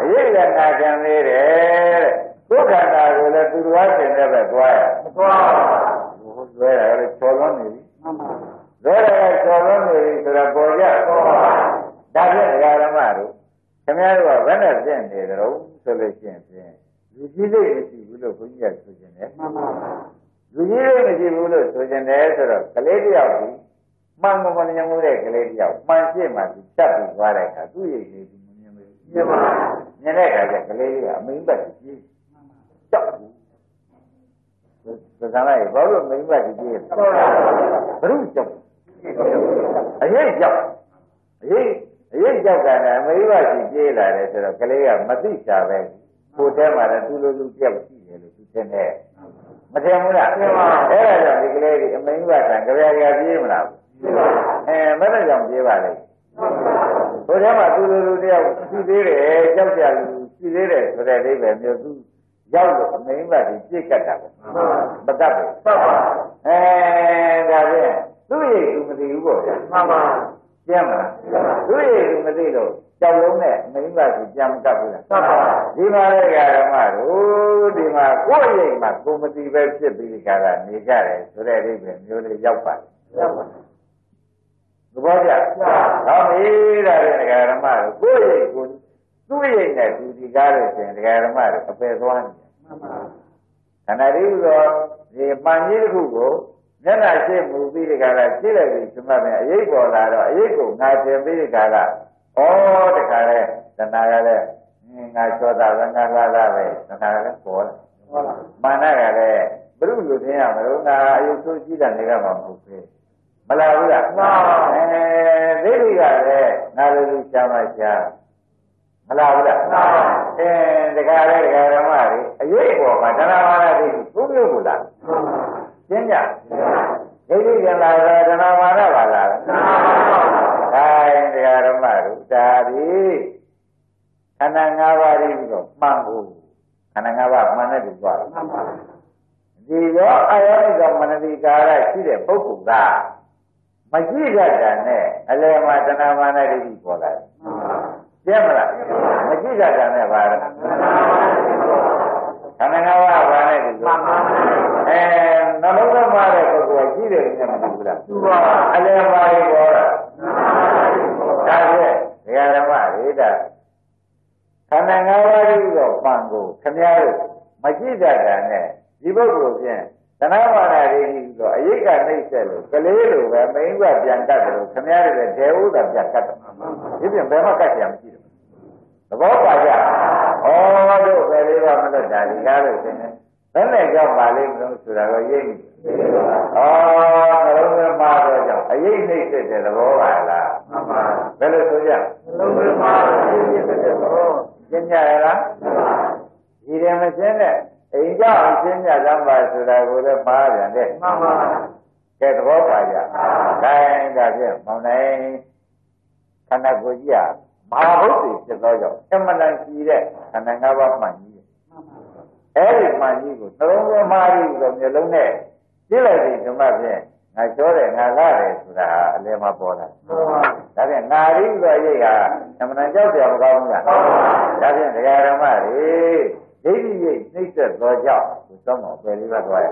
Speaker 2: အရေးကငါကျန်သေးတယ်တဲ့ကိုယ်ခန္ဓာကိုလည်းသူတစ်ပါးတင်တဲ့ပဲသွားရမသွားဘူး လွဲတာလည်းချော်လွန်နေပြီလွဲတာကချော်လွန်နေပြီဆိုတော့ပေါ်ကြဒါဖြင့်ဒကာဓမ္မတို့ခင်ဗျားတို့ကဘယ်နဲ့ပြင့်နေကြတော့ဆိုလို့ရှိရင်ဖြင့်လူကြီးလေးမရှိဘူးလို့ဘုန်းကြီးကဆိုခြင်းတယ်မှန်ပါလူကြီးလေးမရှိဘူးလို့ဆိုခြင်းတယ်ဆိုတော့ကလေးတယောက်ဒီမှန်မမြင်မှုတဲ့ကလေးတယောက်မှန်ရှင်းမှသူချက်ပြီးသွားတဲ့အခါသူ့ရဲ့လေးဒီမမြင်ဘူးမြင်ပါမြင်တဲ့အခါကျကလေးလေးကအမိမ့်ပတ်ကြီးကြောက်ဘူး သံဃာရေဘာလို့မိမ့်ပတ်ကြီးကြီးလဲဘုရုကြောက်အရေးကြောက်အရေးအရေးကြောက်ကလည်းမိဘရှိပြေးလာတယ်ဆိုတော့ကလေးကမသိချာပဲကိုယ်ထဲမှာလည်းသူ့လိုလူတယောက်ရှိတယ်လို့သူထင်တယ်မထင်ဘူးလားအဲ့ဒါကြောင့်ဒီကလေးကြီးအမိဘကံကြရကြပြေးမလားအဲမနဲ့ကြောင့်ပြေးပါလေကိုယ်ထဲမှာသူ့လိုလူတယောက်ရှိသေးတယ်ကြောက်ကြလူရှိသေးတယ်ဆိုတဲ့အိဗယ်မျိုးသူ ရောက်လို့အမိဘကြီးပြည့်ကတ်တာပေါ့မတတ်ဘူးအဲဒါဖြင့်သူ့ရဲ့သူမသိဘူးပေါ့ဗျာမှန်ပါကျမ်းမလားသူရဲ့သူမသိလို့ကြောက်လုံးနဲ့မိမကြီးကြံမတတ်ဘူးလားမှန်ပါဒီမှာလည်းဓမ္မတို့ဒီမှာကိုယ့်ရဲ့မှာကိုမသိပဲဖြစ်ပြီးကြတာနေကြတယ်ဆိုတဲ့အိဗယ်မျိုးလေးရောက်ပါတယ်ရောက်ပါသဘောကျဟောပြီဒါလည်းဓမ္မတို့ကိုယ့်ရဲ့ကို သူ့ရဲ့နဲ့သူဒီကားလို့ရှင်ဓမ္မတို့အပယ်သွားနေတယ်မှန်ပါခန္ဓာဒီဆိုဒီမှန်ကြီးတစ်ခုကိုမျက်နှာရှိမူပြီးဒီကလာကြည့်လိုက်ပြီးဒီမှာပြန်အရေးပေါ်လာတော့အရေးကိုငါသင်ပြီးဒီကလာဩတခါလဲတဏှာကလည်းငါချောတာပဲငါလာတာပဲတဏှာကလည်းပေါ်လာမာနကလည်းဘုရုလူသိရမလို့ငါအယုဆိုးကြည့်တာနေကမှမဟုတ်ဘူးမလာဘူးလားမှန်ပါအဲဒိဋ္ဌိကလည်းငါလိုလူရှားမှရှား မလာဘူးလားမှန်ပါအဲတခါလဲတခါဓမ္မတွေအရေးပေါ်မှာတဏှာမာနဒိဋ္ဌိသုံးမျိုးကိုလားမှန်ပါရှင်းကြဒိဋ္ဌိကလာတယ်ဓမ္မမာနပါလားဒါရင်တရားဓမ္မတို့ဒါဒီခန္ဓာ၅ပါးပြီးတော့မှန်ဖို့ခန္ဓာ၅ပါးမှန်တဲ့တူသွားတယ်ဒီရောအယောနိကမနတိကာရရှိတဲ့ပုဂ္ဂိုလ်ကမရှိတတ်တာနဲ့အလယ်မှာတဏမာနဒိဋ္ဌိပေါ်လာတယ် ရှင်းမလားမရှိတတ်တာနဲ့ပါလားခန္ဓာ၅ပါးဘာနဲ့ဒီလိုအဲနှလုံးသားမှာတဲ့ပုဂ္ဂိုလ်ကရှိတယ်ညမသိဘူးလားသူကအလယ်မှာပေါ်တာဒါဖြင့်ဒကာဓမ္မတွေဒါခန္ဓာ၅ပါးကြီးတော့ပံကိုခမည်းတော်မရှိတတ်တာနဲ့ဒီပုဂ္ဂိုလ်ဖြင့်သ နာမာနာတွေကြီးဆိုအယိတ်ကနှိမ့်ဆက်လို့ကလေးလိုပဲမိန်းကပြန်တတ်တယ်လို့ခမည်းတော်လည်းဒေဝဥဒ္ဒပြန်တတ်တယ်ဒီပြင်ဘယ်မှကတ်ကြမရှိဘူးသဘောပါကြဩတို့ပဲလေးပါမလို့ဒါဒီကားလို့ရှင်ဘယ်နဲ့ကြောက်ပါလိမ့်မလို့ဆိုတာကိုရိပ်ဩနှလုံးသွင်းမှာတော့ကြောင့်အယိတ်နှိမ့်ဆက်တဲ့သဘောပါလားမှန်ပါဘယ်လိုဆိုကြနှလုံးသွင်းမှာအယိတ်နှိမ့်ဆက်တဲ့သဘောရှင်းကြရလားမှန်ပါဒီတယ်မရှင်းတဲ့ အိမ်ကြောင့်ရှင်းကြသမ်းပါဆိုတာကိုလည်းမှားပြန်တယ်မှန်ပါကဲသဘောပါကြခိုင်းဒါဖြင့်မောင်နိုင်ခန္ဓာကိုယ်ကြီးကမဟာဘုတ်တွေဖြစ်သောကြောင့်အမှန်တန်ရှိတဲ့ခန္ဓာ၅ပါးမှန်ကြီးတယ်အဲ့ဒီမှန်ကြီးကိုနှလုံးသွင်းမာရီဆိုမျိုးလုံးနဲ့ကြည့်လိုက်ပြီဓမ္မဖြင့်ငါပြောတယ်ငါလာတယ်ဆိုတာအလဲမပေါ်လာဒါဖြင့်ငါရီဆိုတဲ့ရိတ်ဟာအမှန်တန်ကြောက်ကြမကောင်းဘူးလားဒါဖြင့်ဒကာဓမ္မတွေ ဒိဋ္ဌိရိတ်နှိမ့်သက်သောကြောင့်သူသောမောပယ်လေးပါသွားရ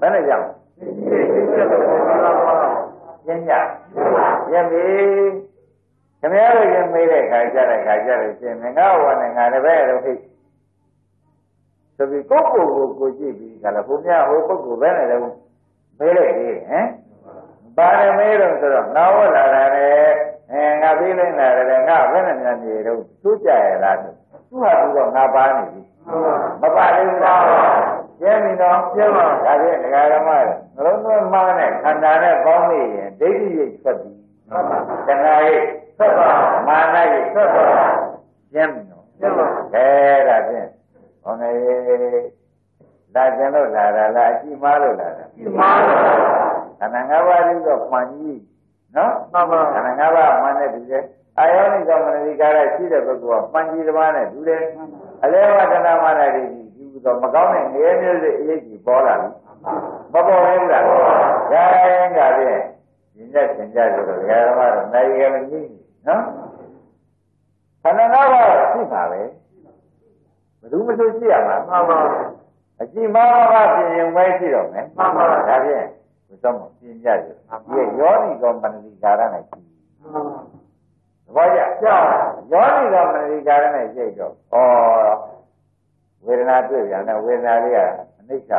Speaker 2: ဘယ်နဲ့ကြောင့်ပြင်းကြပြင်းပြီခင်ဗျားတို့ရင်မေးတဲ့ခါကြတဲ့ခါကြလို့ရှင်ငါ့ဝါနဲ့ငါတပည့်တော့ဟိတ်ဆိုပြီးကိုယ့်ကိုယ်ကိုကိုကြည့်ပြီးခါလာဘုရားဟိုပုဂ္ဂိုလ်ပဲနဲ့လည်းမေးလိုက်သေးတယ်ဟမ်ဘာနဲ့မေးတော့ဆိုတော့ငါဝတ်လာတာလေအဲငါပြီးလိုက်လာတယ်ငါဘယ်နဲ့များနေတော့သူ့ကြရလား သူဟာသူတော့ငါပါနေပြီမပါသေးဘူးလားကျင်းပြီနော်ကျင်းပါဒါဖြင့်ဒကာရမနှလုံးသွင်းမှန်းနဲ့ခန္ဓာနဲ့ပေါင်းနေရင်ဒိဋ္ဌိရိတ်ဆက်ပြီတဏှာရိတ်ဆက်ပါမာနရိတ်ဆက်ပါကျင်းပြီနော်ကျင်းပါအဲဒါဖြင့်ဟောနေလာကျင်လို့လာတာလားအကြည့်မားလို့လာတာအကြည့်မားလို့ခန္ဓာ၅ပါးကြီးတော့မှန်ကြီးနော်မှန်ပါခန္ဓာ၅ပါးမှန်တဲ့ဒီလေ အာယောနိကမနတိကာရရှိတဲ့ပုဂ္ဂိုလ်ကမှန်ကြီးတစ်ပါးနဲ့တူတယ်အလဲဝတ္တနာမနာတိဒီတော့မကောင်းတဲ့ငရဲမျိုးစိအရေးကြီးပေါ်လာပြီမပေါ်ဘူးလားဒါရင်ကဖြင့်ဒီနဲ့သင်ကြဆိုတော့ဓမ္မတော့နိုင်ရမကြီးနော်ခန္ဓာ၅ပါးရှိပါပဲဘယ်သူမှမရှိရမှာမှန်ပါအကြည့်မာမပြင်ရင်ပဲရှိတော့မယ်မှန်ပါဒါဖြင့်ဘုသောမပြင်ကြတယ်ဒီယောနိကောမနတိကာရနဲ့ရှိ သဘောကျကြောက်ယောနိကောမနတိကာရနဲ့ရှိတော့ဩဝေဒနာတွေ့ပြန်တယ်ဝေဒနာလေးကအနိစ္စ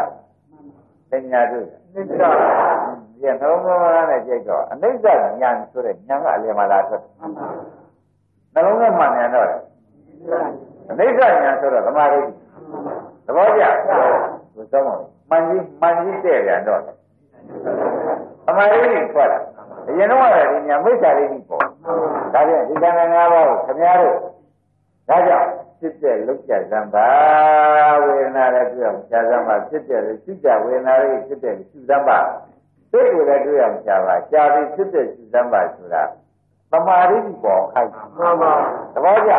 Speaker 2: ပညာတွေ့တယ်အနိစ္စဒီနှလုံးသွင်းလာတဲ့ကြိတ်တော့အနိစ္စညာဆိုတဲ့ညာကအလယ်မှာလာထွက်တယ်နှလုံးသွင်းမှန်တယ်တော့အနိစ္စညာဆိုတော့ဓမ္မရိပ်သဘောကျဘုသောမမှန်ကြီးမှန်ကြီးတဲ့ပြန်တော့ဓမ္မရိပ်ထွက်လာ အရင်တော့ကဒီညာမိစ္ဆာရိပ်ပေါ်ဒါပြန်ဒီကံ၅ပါးကိုခင်ဗျားတို့ဒါကြောင့်ဖြစ်တဲ့လုတ်ကြစံပါဝေဒနာလည်းတွေ့အောင်ရှားစမ်းပါဖြစ်တဲ့ရှုကြဝေဒနာလေးဖြစ်တဲ့ရှုစမ်းပါစိတ်ကိုလည်းတွေ့အောင်ရှားပါရှားပြီးဖြစ်တဲ့ရှုစမ်းပါဆိုတာသမာဓိပေါ်ခိုက်မှန်ပါသဘောကျ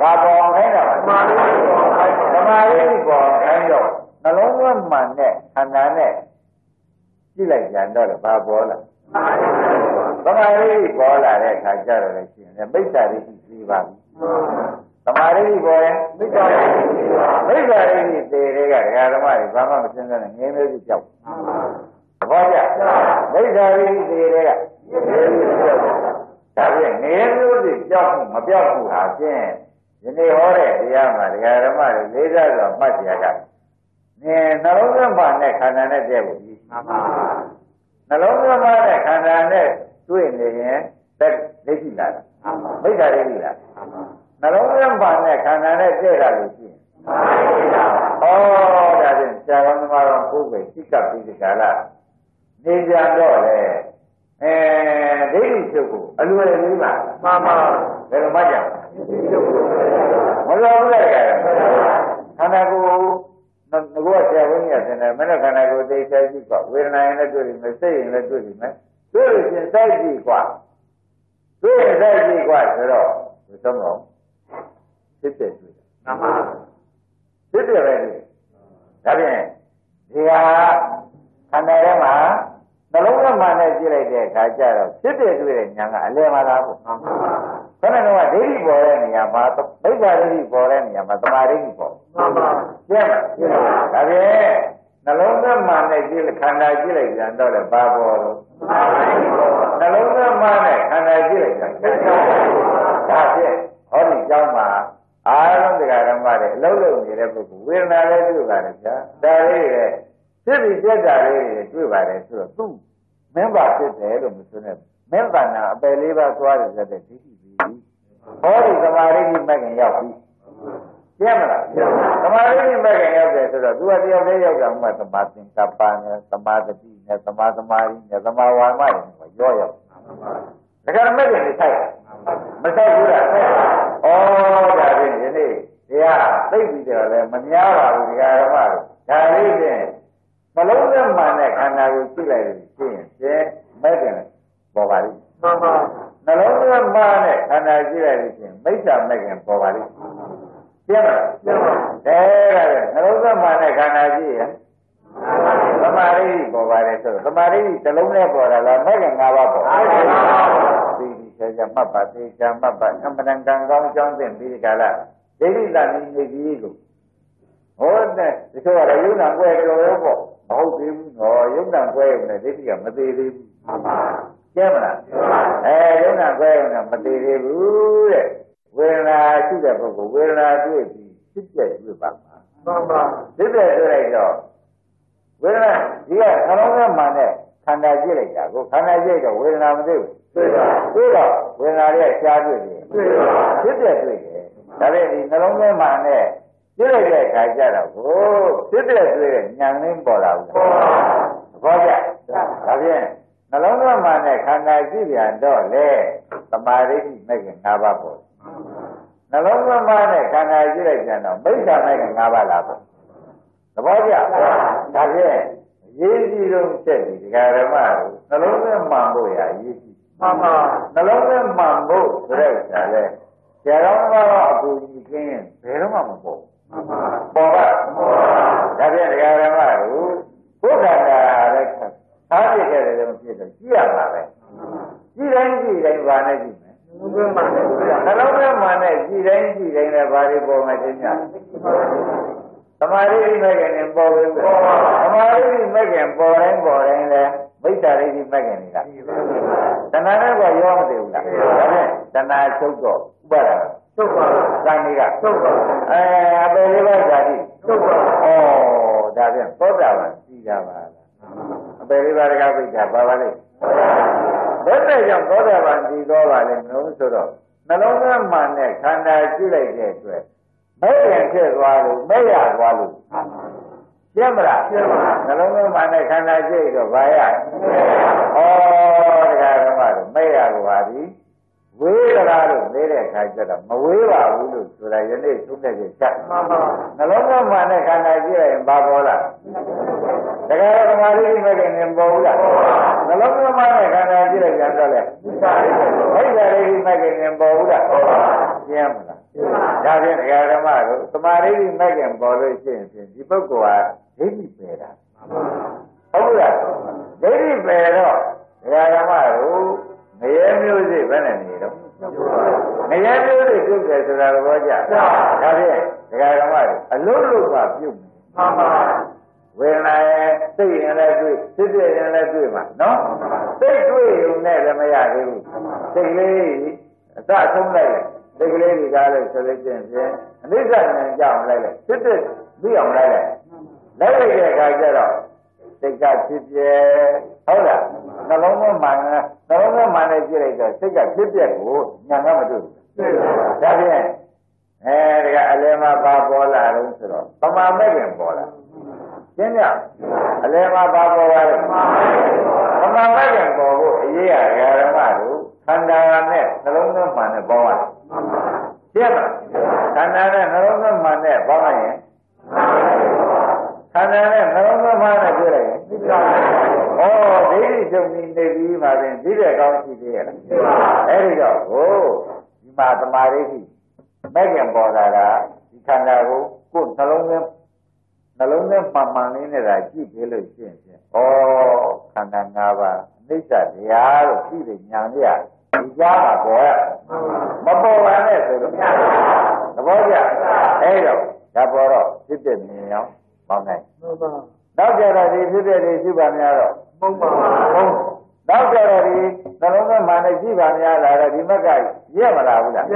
Speaker 2: ဘာပေါ်ခိုင်းတာသမာဓိပေါ်ခိုက်သမာဓိပေါ်ခိုင်းတော့နှလုံးသွင်းမှန်တဲ့ခန္ဓာနဲ့ကြည့်လိုက်ကြတော့လည်းဘာပေါ်လာ သမာဓိပေါ်လာတဲ့အခါကျတော့လည်းရှင်မိစ္ဆာရိရှိသေးပါပြီသမာဓိပေါ်ရင်မိစ္ဆာရိမိစ္ဆာရိသေတွေကဒကာဓမ္မတွေဘာမှမစဉ်းစားနဲ့ငြင်းလို့ကြောက်သဘောကျမိစ္ဆာရိသေတွေကဒါဖြင့်ငရဲမျိုးတွေကြောက်မှုမပြောက်ဘူးဟာဖြင့်ဒီနေ့ဟောတဲ့တရားမှာဒကာဓမ္မတွေလေးစားစွာမှတ်ကြရကနင်နှလုံးသွင်းပါနဲ့ခန္ဓာနဲ့တည့်ဖို့ကြီးမှန်ပါ နှလုံးသွင်းပါနဲ့ခန္ဓာနဲ့တွေ့နေရင်သက်ဒိဋ္ဌိလာတာမိစ္ဆာရိလာနှလုံးသွင်းပါနဲ့ခန္ဓာနဲ့တည့်တာလို့ရှိရင်ဩဒါဖြင့်ဆရာတော်သမားတော်ကိုယ်ပဲစိတ်ကပ်ပြီးဒီကလာနေကြတော့လေအဲဒိဋ္ဌိချုပ်ကိုအလွယ်လေးပါမှန်ပါဘယ်လိုမှကြောက်မလို့ဘူးလေကခန္ဓာကိုယ် ငကောဆရာဝန်ကြီးကတင်တယ်မင်းတို့ခန္ဓာကိုယ်သိချာကြည့်ကွာဝေဒနာရင်လည်းတွေ့ပြီမစိတ်ရင်လည်းတွေ့ပြီမယ်တွေ့လို့ရှင်စိုက်ကြည့်ကွာတွေ့ရင်စိုက်ကြည့်ကွာဆိုတော့ဘယ်ဆုံးတော့ဖြစ်တဲ့တွေ့မှန်ပါဖြစ်တယ်ပဲဒီဒါဖြင့်ဒီဟာခန္ဓာထဲမှာနှလုံးသွင်းမှနဲ့ကြည့်လိုက်တဲ့အခါကျတော့ဖြစ်တဲ့တွေ့တဲ့ညာကအလယ်မှာလားပေါ့မှန်ပါ ခဏတော့ဒိဋ္ဌိပေါ်တဲ့နေရာမှာဘိက္ခာဒိဋ္ဌိပေါ်တဲ့နေရာမှာသမာဓိဋ္ဌိပေါ်မှန်ပါကျင့်ပါဒါဖြင့်နှလုံးသွင်းမှနဲ့ကြည့်ခန္ဓာကြည့်လိုက်ပြန်တော့လည်းဘာပေါ်လို့နှလုံးသွင်းမှနဲ့ခန္ဓာကြည့်လိုက်ပြန်ဒါဖြင့်ဟောဒီကြောင်းမှာအားလုံးတရားဓမ္မတွေအလုံးလုံးနေတဲ့ပုဂ္ဂိုလ်ဝေဒနာလည်းတွေ့ပါတယ်ဗျာဒါလေးတွေဖြစ်ပြီးပြက်တာလေးတွေတွေ့ပါတယ်ဆိုတော့သူ့မင်းပါဖြစ်တယ်လို့မဆိုနဲ့မင်းပါနာအပယ်လေးပါသွားတယ်ဆိုတဲ့ဒိဋ္ဌိပြီး ဟောဒီသမာဓိမဂ်ခင်ရောက်ပြီကျင်းမလားသမာဓိမဂ်ခင်ရောက်တယ်ဆိုတော့သူကတယောက်တည်းရောက်တာမှသမာသင်္ကပ္ပနဲ့သမာဓိနဲ့သမာသမာဓိနဲ့သမာဝါမနဲ့ရောရောက်ဒါကြမဂ်ခင်ထိုက်မဆိုင်ဘူးလားဩဒါဖြင့်ဒီနေ့တရားသိပြီတယ်လည်းမများပါဘူးဒီဃာရမတို့ဒါလေးဖြင့်မလုံးနဲ့မှန်တဲ့ခန္ဓာကိုကြည့်လိုက်လို့ရှိရင်ကျဲမဲ့တယ်ပေါ်ပါလိမ့်မှန်ပါ နှလုံးသွင်းမှန်တဲ့ခန္ဓာကြည့်လိုက်လို့ရှိရင်မိစ္ဆာမဲ့ခင်ပေါ်ပါလိမ့်ကျဲမလားကျဲပါဒါကနှလုံးသွသွင်းမှနဲ့ခန္ဓာကြည့်ရင်သမာဓိပေါ်ပါတယ်ဆိုတော့သမာဓိတစ်လုံးနဲ့ပေါ်တာလားမဲ့က၅ပါးပေါ်သိဒီဆရာမှတ်ပါသိချာမှတ်ပါအမှန်တန်ကံကောင်းကြောင်းသင်ပြီးဒီကလာဒိဋ္ဌိတန်နေကြီးကိုဟောတဲ့ဒီဆိုရယုံနာကွဲတော်ရောပေါ့မဟုတ်သေးဘူးနော်ယုံနာကွဲရုံနဲ့ဒိဋ္ဌိကမသေးသေးဘူး ကျဲမလားအဲယုံနာကွဲရုံနဲ့မသေးသေးဘူးတဲ့ဝေဒနာရှိတဲ့ပုဂ္ဂိုလ်ဝေဒနာတွေ့ပြီးဖြစ်ပြတွေ့ပါမှာ
Speaker 3: မှန်ပါ
Speaker 2: ဖြစ်ပြတွေ့လိုက်တော့ဝေဒနာဒီကခလုံးထဲမှာနဲ့ခန္ဓာကြည့်လိုက်တာကိုခန္ဓာကြည့်တော့ဝေဒနာမသိဘူး
Speaker 3: တွေ့ပါ
Speaker 2: တွေ့တော့ဝေဒနာရဲ့ရှားတွေ့တယ်
Speaker 3: တွေ့ပါ
Speaker 2: ဖြစ်ပြတွေ့တယ်ဒါပေမဲ့ဒီနှလုံးထဲမှာနဲ့ကြည့်လိုက်တဲ့အခါကျတော့ကိုဖြစ်ပြတွေ့တဲ့ဉာဏ်လင်းပေါ်လာဘူး
Speaker 3: ပေါ်ပါ
Speaker 2: ဘောကြဒါဖြင့် နှလုံးထဲမှာနဲ့ခန္ဓာကြည့်ပြန်တော့လေသမာဓိမဲ့ခင်၅ပါးပေါ်နှလုံးထဲမှာနဲ့ခန္ဓာကြည့်လိုက်ပြန်တော့မိစ္ဆာမဲ့ခင်၅ပါးလာပေါ့သဘောကျဒါဖြင့်ရေးကြည့်လို့ချက်ဒီဒကာရမတို့နှလုံးထဲမှန်ဖို့ရရေးကြည့်
Speaker 3: မှန်ပါ
Speaker 2: နှလုံးထဲမှန်ဖို့ဆိုတဲ့ဥစ္စာလဲဆရာတော်ကတော့အကူကြီးကင်းဘယ်တော့မှမပေါ့
Speaker 3: မှန်ပါ
Speaker 2: ပေါ်ပါ တယ်လည်းမဖြစ်တော့ကြည့်ရမှာပဲကြည့်တိုင်းကြည့်တိုင်းဗာနဲ့ကြည့်မယ်
Speaker 3: ဘုရားမှန်တယ်ဗျာ
Speaker 2: နှလုံးထဲမှန်နဲ့ကြည့်တိုင်းကြည့်တိုင်းလည်းဗာတွေပေါ်မယ်တင်ညာသမာဓိမဲ့ခင်နဲ့ပေါ်ပြီသမာဓိမဲ့ခင်ပေါ်တိုင်းပေါ်တိုင်းလည်းမိစ္ဆာရိတိမဲ့ခင်နေတာတဏှာနဲ့ကရောမသိဘူးလားဒါနဲ့တဏှာချုပ်တော့ဥပါဒ
Speaker 3: ထုတ်ပါ
Speaker 2: သံဃိက
Speaker 3: ထုတ်ပါ
Speaker 2: အဲအပေလေးပါးဇာတိ
Speaker 3: ထုတ်ပါ
Speaker 2: ဩဒါပြန်သောတာပန်ကြီးတာပါ လားအပေလေးပါးတကားပိတ်တာပါပါလိမ့်ဘယ်နဲ့ကြောင့်သောတာပန်ကြီးတော့ပါလဲမလို့ဆိုတော့နှလုံးသားမှန်တဲ့ခန္ဓာကြည့်လိုက်တဲ့အတွက်မဲ့ရင်ဖြစ်သွားလို့မဲ့ရသွားလို့ရှင်းမလားရှင်းပါနှလုံးသားမှန်တဲ့ခန္ဓာကြည့်တော့ဘာရဩတရားဓမ္မတို့မဲ့ရသွားပြီ ဝေးကြလားလို့နေတဲ့အခါကျတော့မဝေးပါဘူးလို့ဆိုတာယနေ့သုံးတဲ့ချက်ချက်
Speaker 3: မှန်ပါ
Speaker 2: နှလုံးသားမှန်တဲ့ခန္ဓာကြည့်ရင်ဘာပေါ်လာတရားဓမ္မလေးမဲ့ခင်နေပေါ်ဘူးလားနှလုံးသားမှန်တဲ့ခန္ဓာကြည့်လိုက်ပြန်တော့လေ
Speaker 3: ဒီစားလေးကို
Speaker 2: မိစ္ဆာလေးမဲ့ခင်နေပေါ်ဘူးလားရှင်းမလားဒါဖြင့်တရားဓမ္မတို့သမာဓိမဲ့ခင်ပေါ်လို့ရှိရင်ဖြင့်ဒီပုဂ္ဂိုလ်ဟာဒိဋ္ဌိပယ်တာဟုတ်လားဒိဋ္ဌိပယ်တော့တရားဓမ္မတို့ ငရဲမျိုးစိဘယ်နဲ့နေတော့ငရဲမျိုးစိပြုတ်တယ်ဆိုတာသဘောကျဒါဖြင့်တရားဓမ္မတို့အလုံးလုံးကပြုတ်မယ်
Speaker 3: မှန်ပါ
Speaker 2: ဝေဒနာရဲ့စိတ်ရင်လည်းတွေ့ဖြစ်ဖြစ်ရင်လည်းတွေ့မှာနော်စိတ်တွေ့ုံနဲ့လည်းမရသေးဘူးစိတ်လေးအစဆုံးလိုက်တယ်စိတ်ကလေးဒီကားလို့ဆိုလို့ချင်းဖြင့်အနိစ္စဉာဏ်ကြောင့်လိုက်လိုက်ဖြစ်ဖြစ်ပြီးအောင်လိုက်လိုက်လိုက်လိုက်တဲ့အခါကျတော့စိတ်ကဖြစ်ပြဲဟုတ်လားနှလုံးသွင်းမှန်နှလုံး သွင်းမှန်နဲ့ကြည့်လိုက်တော့စိတ်ကဖြစ်ပြဲကိုညာကမတွေ့ဘူး
Speaker 3: တွေ့ပါ
Speaker 2: ဒါဖြင့်အဲဒီကအလယ်မှာပါပေါ်လာတော့ဆိုတော့ပမာမဲ့ခင်ပေါ်လာရှင်းကြအလယ်မှာပါပေါ်လာတယ်ပမာမဲ့ခင်ပေါ်ဖို့အရေးရဓမ္မတို့ခန္ဓာနဲ့နှလုံးသွင်းမှန်နဲ့ပေါ်ရတယ်ရှင်းမလားခန္ဓာနဲ့နှလုံးသွင်းမှန်နဲ့ပေါ်ရရင်ခန္ဓာနဲ့နှလုံးသွင်းမှန်နဲ့တွေ့လိုက်ရင်ဩ ဒိဋ္ဌိချုပ်နေနေပြီးမှပြင်ဒီတဲ့ကောင်းရှိသေးရဲ့လားအဲဒီတော့ဟိုဒီမှာသမာဓိရှိမဲ့ခင်ပေါ်လာတာဒီခန္ဓာကိုကိုယ်နှလုံးသွင်းနှလုံးသွင်းမှန်မှန်လေးနဲ့သာကြည့်သေးလို့ရှိရင်ဖြင့်ဩခန္ဓာ၅ပါးအနိစ္စတရားလို့ကြည့်တယ်ညာလေးရဒီကြားမှာပေါ်ရမပေါ်ပါနဲ့ဆိုတော့သဘောကျအဲ့တော့ဒါပေါ်တော့ဖြစ်တဲ့မြင်အောင်ပေါင်းနိုင်
Speaker 3: မှန်ပါ
Speaker 2: နောက်ကြတော့ဒီဖြစ်တဲ့ဒီရှိပါများတော့
Speaker 3: ပုံပါ
Speaker 2: ဟုတ်နောက်ကြတော့ဒီနှလုံးသွင်းမှန်နဲ့ရှိပါများလာတော့ဒီမက်ကရက်မလာဘူးလား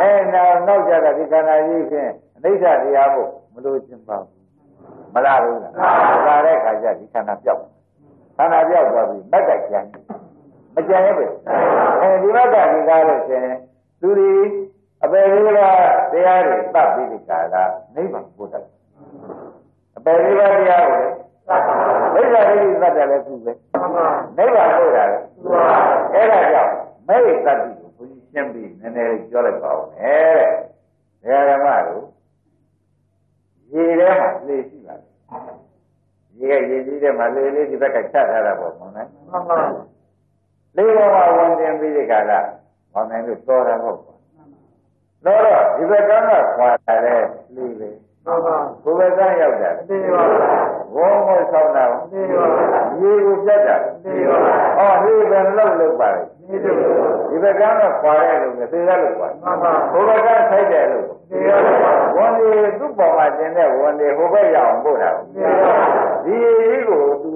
Speaker 2: အဲနောက်နောက်ကြတော့ဒီခန္ဓာကြီးဖြင့်အနိစ္စတရားဖို့မလို့ခြင်းပါဘူးမလားဘူးလားဒါတဲ့ခါကျဒီခန္ဓာပြောက်ခန္ဓာပြောက်သွားပြီမက်ကကျန်မကျန်ရဲ့ပဲအဲဒီမက်ကဒီကားလို့ရှင်သူဒီအပေလေးကတရားတွေတတ်ပြီးဒီကာလနိဗ္ဗာန်ပို့တယ်အပေလေးပါးတရားကိုလေ မိစ္ဆာဒိဋ္ဌိသတ်တယ်လည်းသူပဲ
Speaker 3: မှန်ပါ
Speaker 2: နိဗ္ဗာန်ပို့တာလေ
Speaker 3: မှန်ပါ
Speaker 2: အဲ့ဒါကြောင့်မဲ့တတ္တိကိုဘုရားရှင်းပြီးနည်းနည်းလေးပြောလိုက်ပါဦးမယ်တဲ့ဓမ္မတို့ရေထဲမှာလေရှိပါတယ်ရေကရေကြီးထဲမှာလေလေးဒီဘက်ကချထားတာပေါ့မောင်နိုင်
Speaker 3: မှန်ပါ
Speaker 2: လေပေါ်မှာဝင်တင်ပြီးဒီကလာမောင်နိုင်လို့တော်တာပေါ့ကွာတော့တော့ဒီဘက်ကကခွာတယ်လေပဲ
Speaker 3: မှန်ပါ
Speaker 2: ဘုရားကရောက်တာသိ
Speaker 3: ပါပါ
Speaker 2: ဘောမောဆောင်းတာ
Speaker 3: သိပါပါ
Speaker 2: ရေကိုပြတ်တာ
Speaker 3: သိပါပါ
Speaker 2: အော်ဒီဘယ်လောက်လောက်ပါလဲ
Speaker 3: သိပါပါ
Speaker 2: ဒီဘက်ကကခွာတဲ့လူငယ်သေးရလို့ပါ
Speaker 3: မှန်ပါ
Speaker 2: ဘုရားကဆိုက်တယ်လို့
Speaker 3: သိပါပါ
Speaker 2: ဝန်ဒီသူ့ပေါ်မှာတင်တဲ့ဝန်ဒီဟိုဘက်ရောက်အောင်ပို့တာ
Speaker 3: သိပါပါ
Speaker 2: ဒီကြီးကိုသူ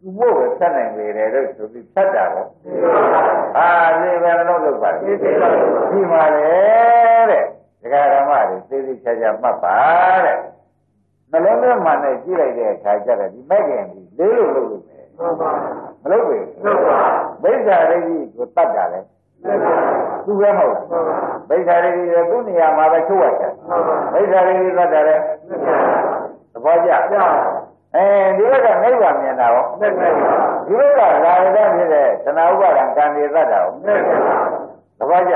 Speaker 2: သူမို့ပဲဆက်နိုင်လေတယ်လို့ဆိုပြီးဆက်တာပေါ့
Speaker 3: သိပါပါ
Speaker 2: အာဒီဘယ်လောက်လောက်ပါ
Speaker 3: လဲသိပါပါ
Speaker 2: ဒီမှာလေတဲ့ ဒကာဓမ္မတွေသိသိချာချာမှတ်ပါတဲ့နှလုံးသွင်းမှနဲ့ကြည့်လိုက်တဲ့အခါကျတော့ဒီမဲ့ခင်ဒီလေးလို့လုပ်လို့ပဲ
Speaker 3: မှန်ပါ
Speaker 2: မလုပ်ဘူး
Speaker 3: လုပ်ပါ
Speaker 2: မိစ္ဆာရိတိကိုတတ်တာလေ
Speaker 3: လက်ပါ
Speaker 2: သူပဲမဟုတ်
Speaker 3: မှန်ပါ
Speaker 2: မိစ္ဆာရိတိကသူ့နေရာမှာပဲချုပ်ရချင်
Speaker 3: မှန်ပါ
Speaker 2: မိစ္ဆာရိတိတတ်တာလေ
Speaker 3: လက်ပါ
Speaker 2: သဘောကျ
Speaker 3: ကြာ
Speaker 2: အဲဒီဘက်ကနိဗ္ဗာန်မြင်တာရော
Speaker 3: လက်ပါ
Speaker 2: ဒီဘက်ကလာရတဲ့ဖြစ်တဲ့သနာဥပါဒံကံတွေတတ်တာရော
Speaker 3: လက်ပါ
Speaker 2: သဘောကျ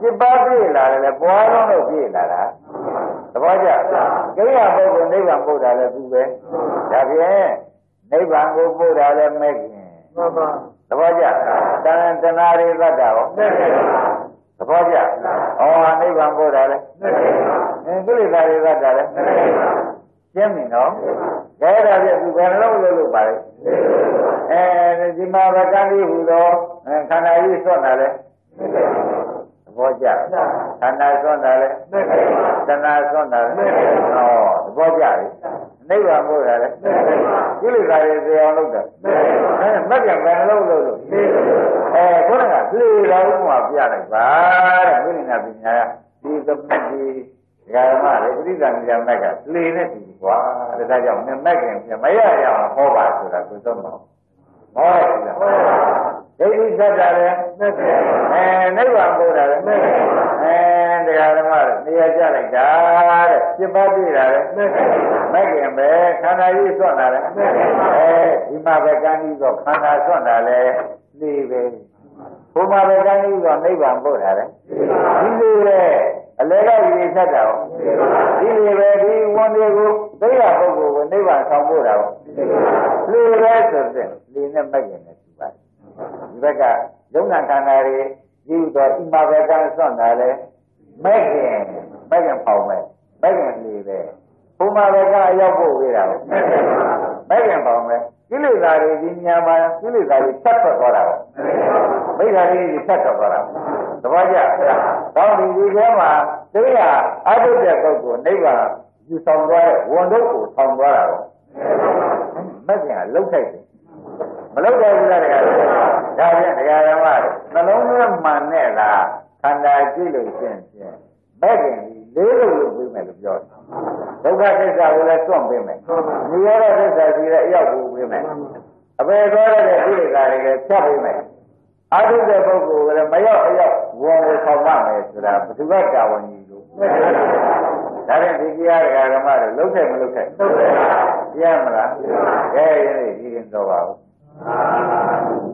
Speaker 2: စိတ်ပါပြည့်လာတယ်လေပွားလုံးလို့ပြည့်လာတာသဘောကျကိရိယာပုဂ္ဂိုလ်နိဗ္ဗာန်ပို့တာလည်းသူပဲဒါဖြင့်နိဗ္ဗာန်ကိုပို့တာလည်းမဲ့ခင်
Speaker 3: မှန်ပါ
Speaker 2: သဘောကျတဏ္ဍတဏှာတွေသတ်တာရော
Speaker 3: လက်ပါ
Speaker 2: သဘောကျဩနိဗ္ဗာန်ပို့တာလည်း
Speaker 3: လက်ပါ
Speaker 2: အင်းကိလေသာတွေသတ်တာလည်းရှင်းပြီနော်ဒါဒါဖြင့်သူဘယ်လိုလုပ်လို့ပါလဲအဲဒီမှာဗကံလေးဟူသောခန္ဓာကြီးစွန့်တာလည်း သဘောကျခန္ဓာစွန့်တာလည်း
Speaker 3: လက်ပါ
Speaker 2: တဏှာစွန့်တာလည်းဟောသဘောကျပြီနိဗ္ဗာန်ပို့တာလည်းကိလေသာတွေသေအောင်လုပ်တာအဲမက်ကဘယ်လိုလုပ်လို့အဲခေါင်းကလေလာဥပမာပြလိုက်ပါတဲ့ဝိညာဉ်ပညာကဒီသမတ်ဒီဓမ္မလေပရိသန္တိမက်ကလေနဲ့တူကွာဒါကြောင့်မက်ကင်ပြမရရအောင်ဟောပါဆိုတာကိုသုံးတော့ဟောရည်လား ဒိဋ္ဌိသတ္တလည်း
Speaker 3: လက်ပါ
Speaker 2: အဲနိဗ္ဗာန်ပို့တာလည်းအဲတရားဓမ္မတွေနေရာကြလိုက်တာတဲ့ပြစ်ပါပြည့်တာလေ
Speaker 3: လက်ပါ
Speaker 2: မဲ့ခင်ပဲခန္ဓာကြီးစွန့်တာလေအဲဒီမှာပဲကံကြီးတော့ခန္ဓာစွန့်တာလေနေပဲဘုမှာပဲကံကြီးတော့နိဗ္ဗာန်ပို့တာလေဒီလိုလေအလဲကရေဆက်တာဟောဒီလိုပဲဒီဝန်တွေကိုသိရပုဂ္ဂိုလ်ကိုနိဗ္ဗာန်ဆောင်ပို့တာဟောလူပဲဆိုတဲ့လူနဲ့မဲ့ခင်နဲ့ရှိပါတယ် ဒီဘက်ကယုံနာခန္ဓာတွေကြည့်တော့ဒီမှာပဲကံစွန့်တာလေမဲ့ခင်မဲ့ခင်ပေါင်းမဲ့မဲ့ခင်လေပဲဘုမှာပဲကအရောက်ဖို့ဝေးတာဟောမဲ့ခင်ပေါင်းမဲ့ကိလေသာတွေဒီညာမှာကိလေသာတွေဆက်ထွက်သွားတာဟောမိစ္ဆာတွေဆက်ထွက်သွားတာသဘောကျကောင်းပြီဒီထဲမှာသိရအတုတဲ့ပုဂ္ဂိုလ်နိဗ္ဗာန်ယူဆောင်သွားတဲ့ဝန်တို့ကိုဆောင်သွားတာဟောမဲ့ခင်ကလှုပ်ထိုက်တယ်မလှုပ်တယ်ဘူးလားတရား ဒါဖြင့်တရားဓမ္မနှလုံးသွင်းမှန်နဲ့လားခန္ဓာကြည့်လို့ရှင်းရှင်းမဲ့ခင်ဒီလေးလို့လုပ်ပြီးမယ်လို့ပြောတယ်ဒုက္ခသစ္စာကိုလည်းစွန့်ပေးမယ်မြင်ရတဲ့သစ္စာရှိတဲ့အရောက်ကိုပေးမယ်အပေသွားရတဲ့ဒီလိုကတွေလည်းဖြတ်ပေးမယ်အာထုတဲ့ပုဂ္ဂိုလ်ကလည်းမရောက်အရောက်ဝန်ကိုဆောင်ရမယ်ဆိုတာဘယ်သူကတာဝန်ကြီးလို့ဒါဖြင့်ဒီတရားဓမ္မတွေလုံးထိုက်မလုံးထိုက်
Speaker 3: လုပ်တယ်
Speaker 2: ပြရမလားကဲယနေ့ဒီရင်တော့ပါဦး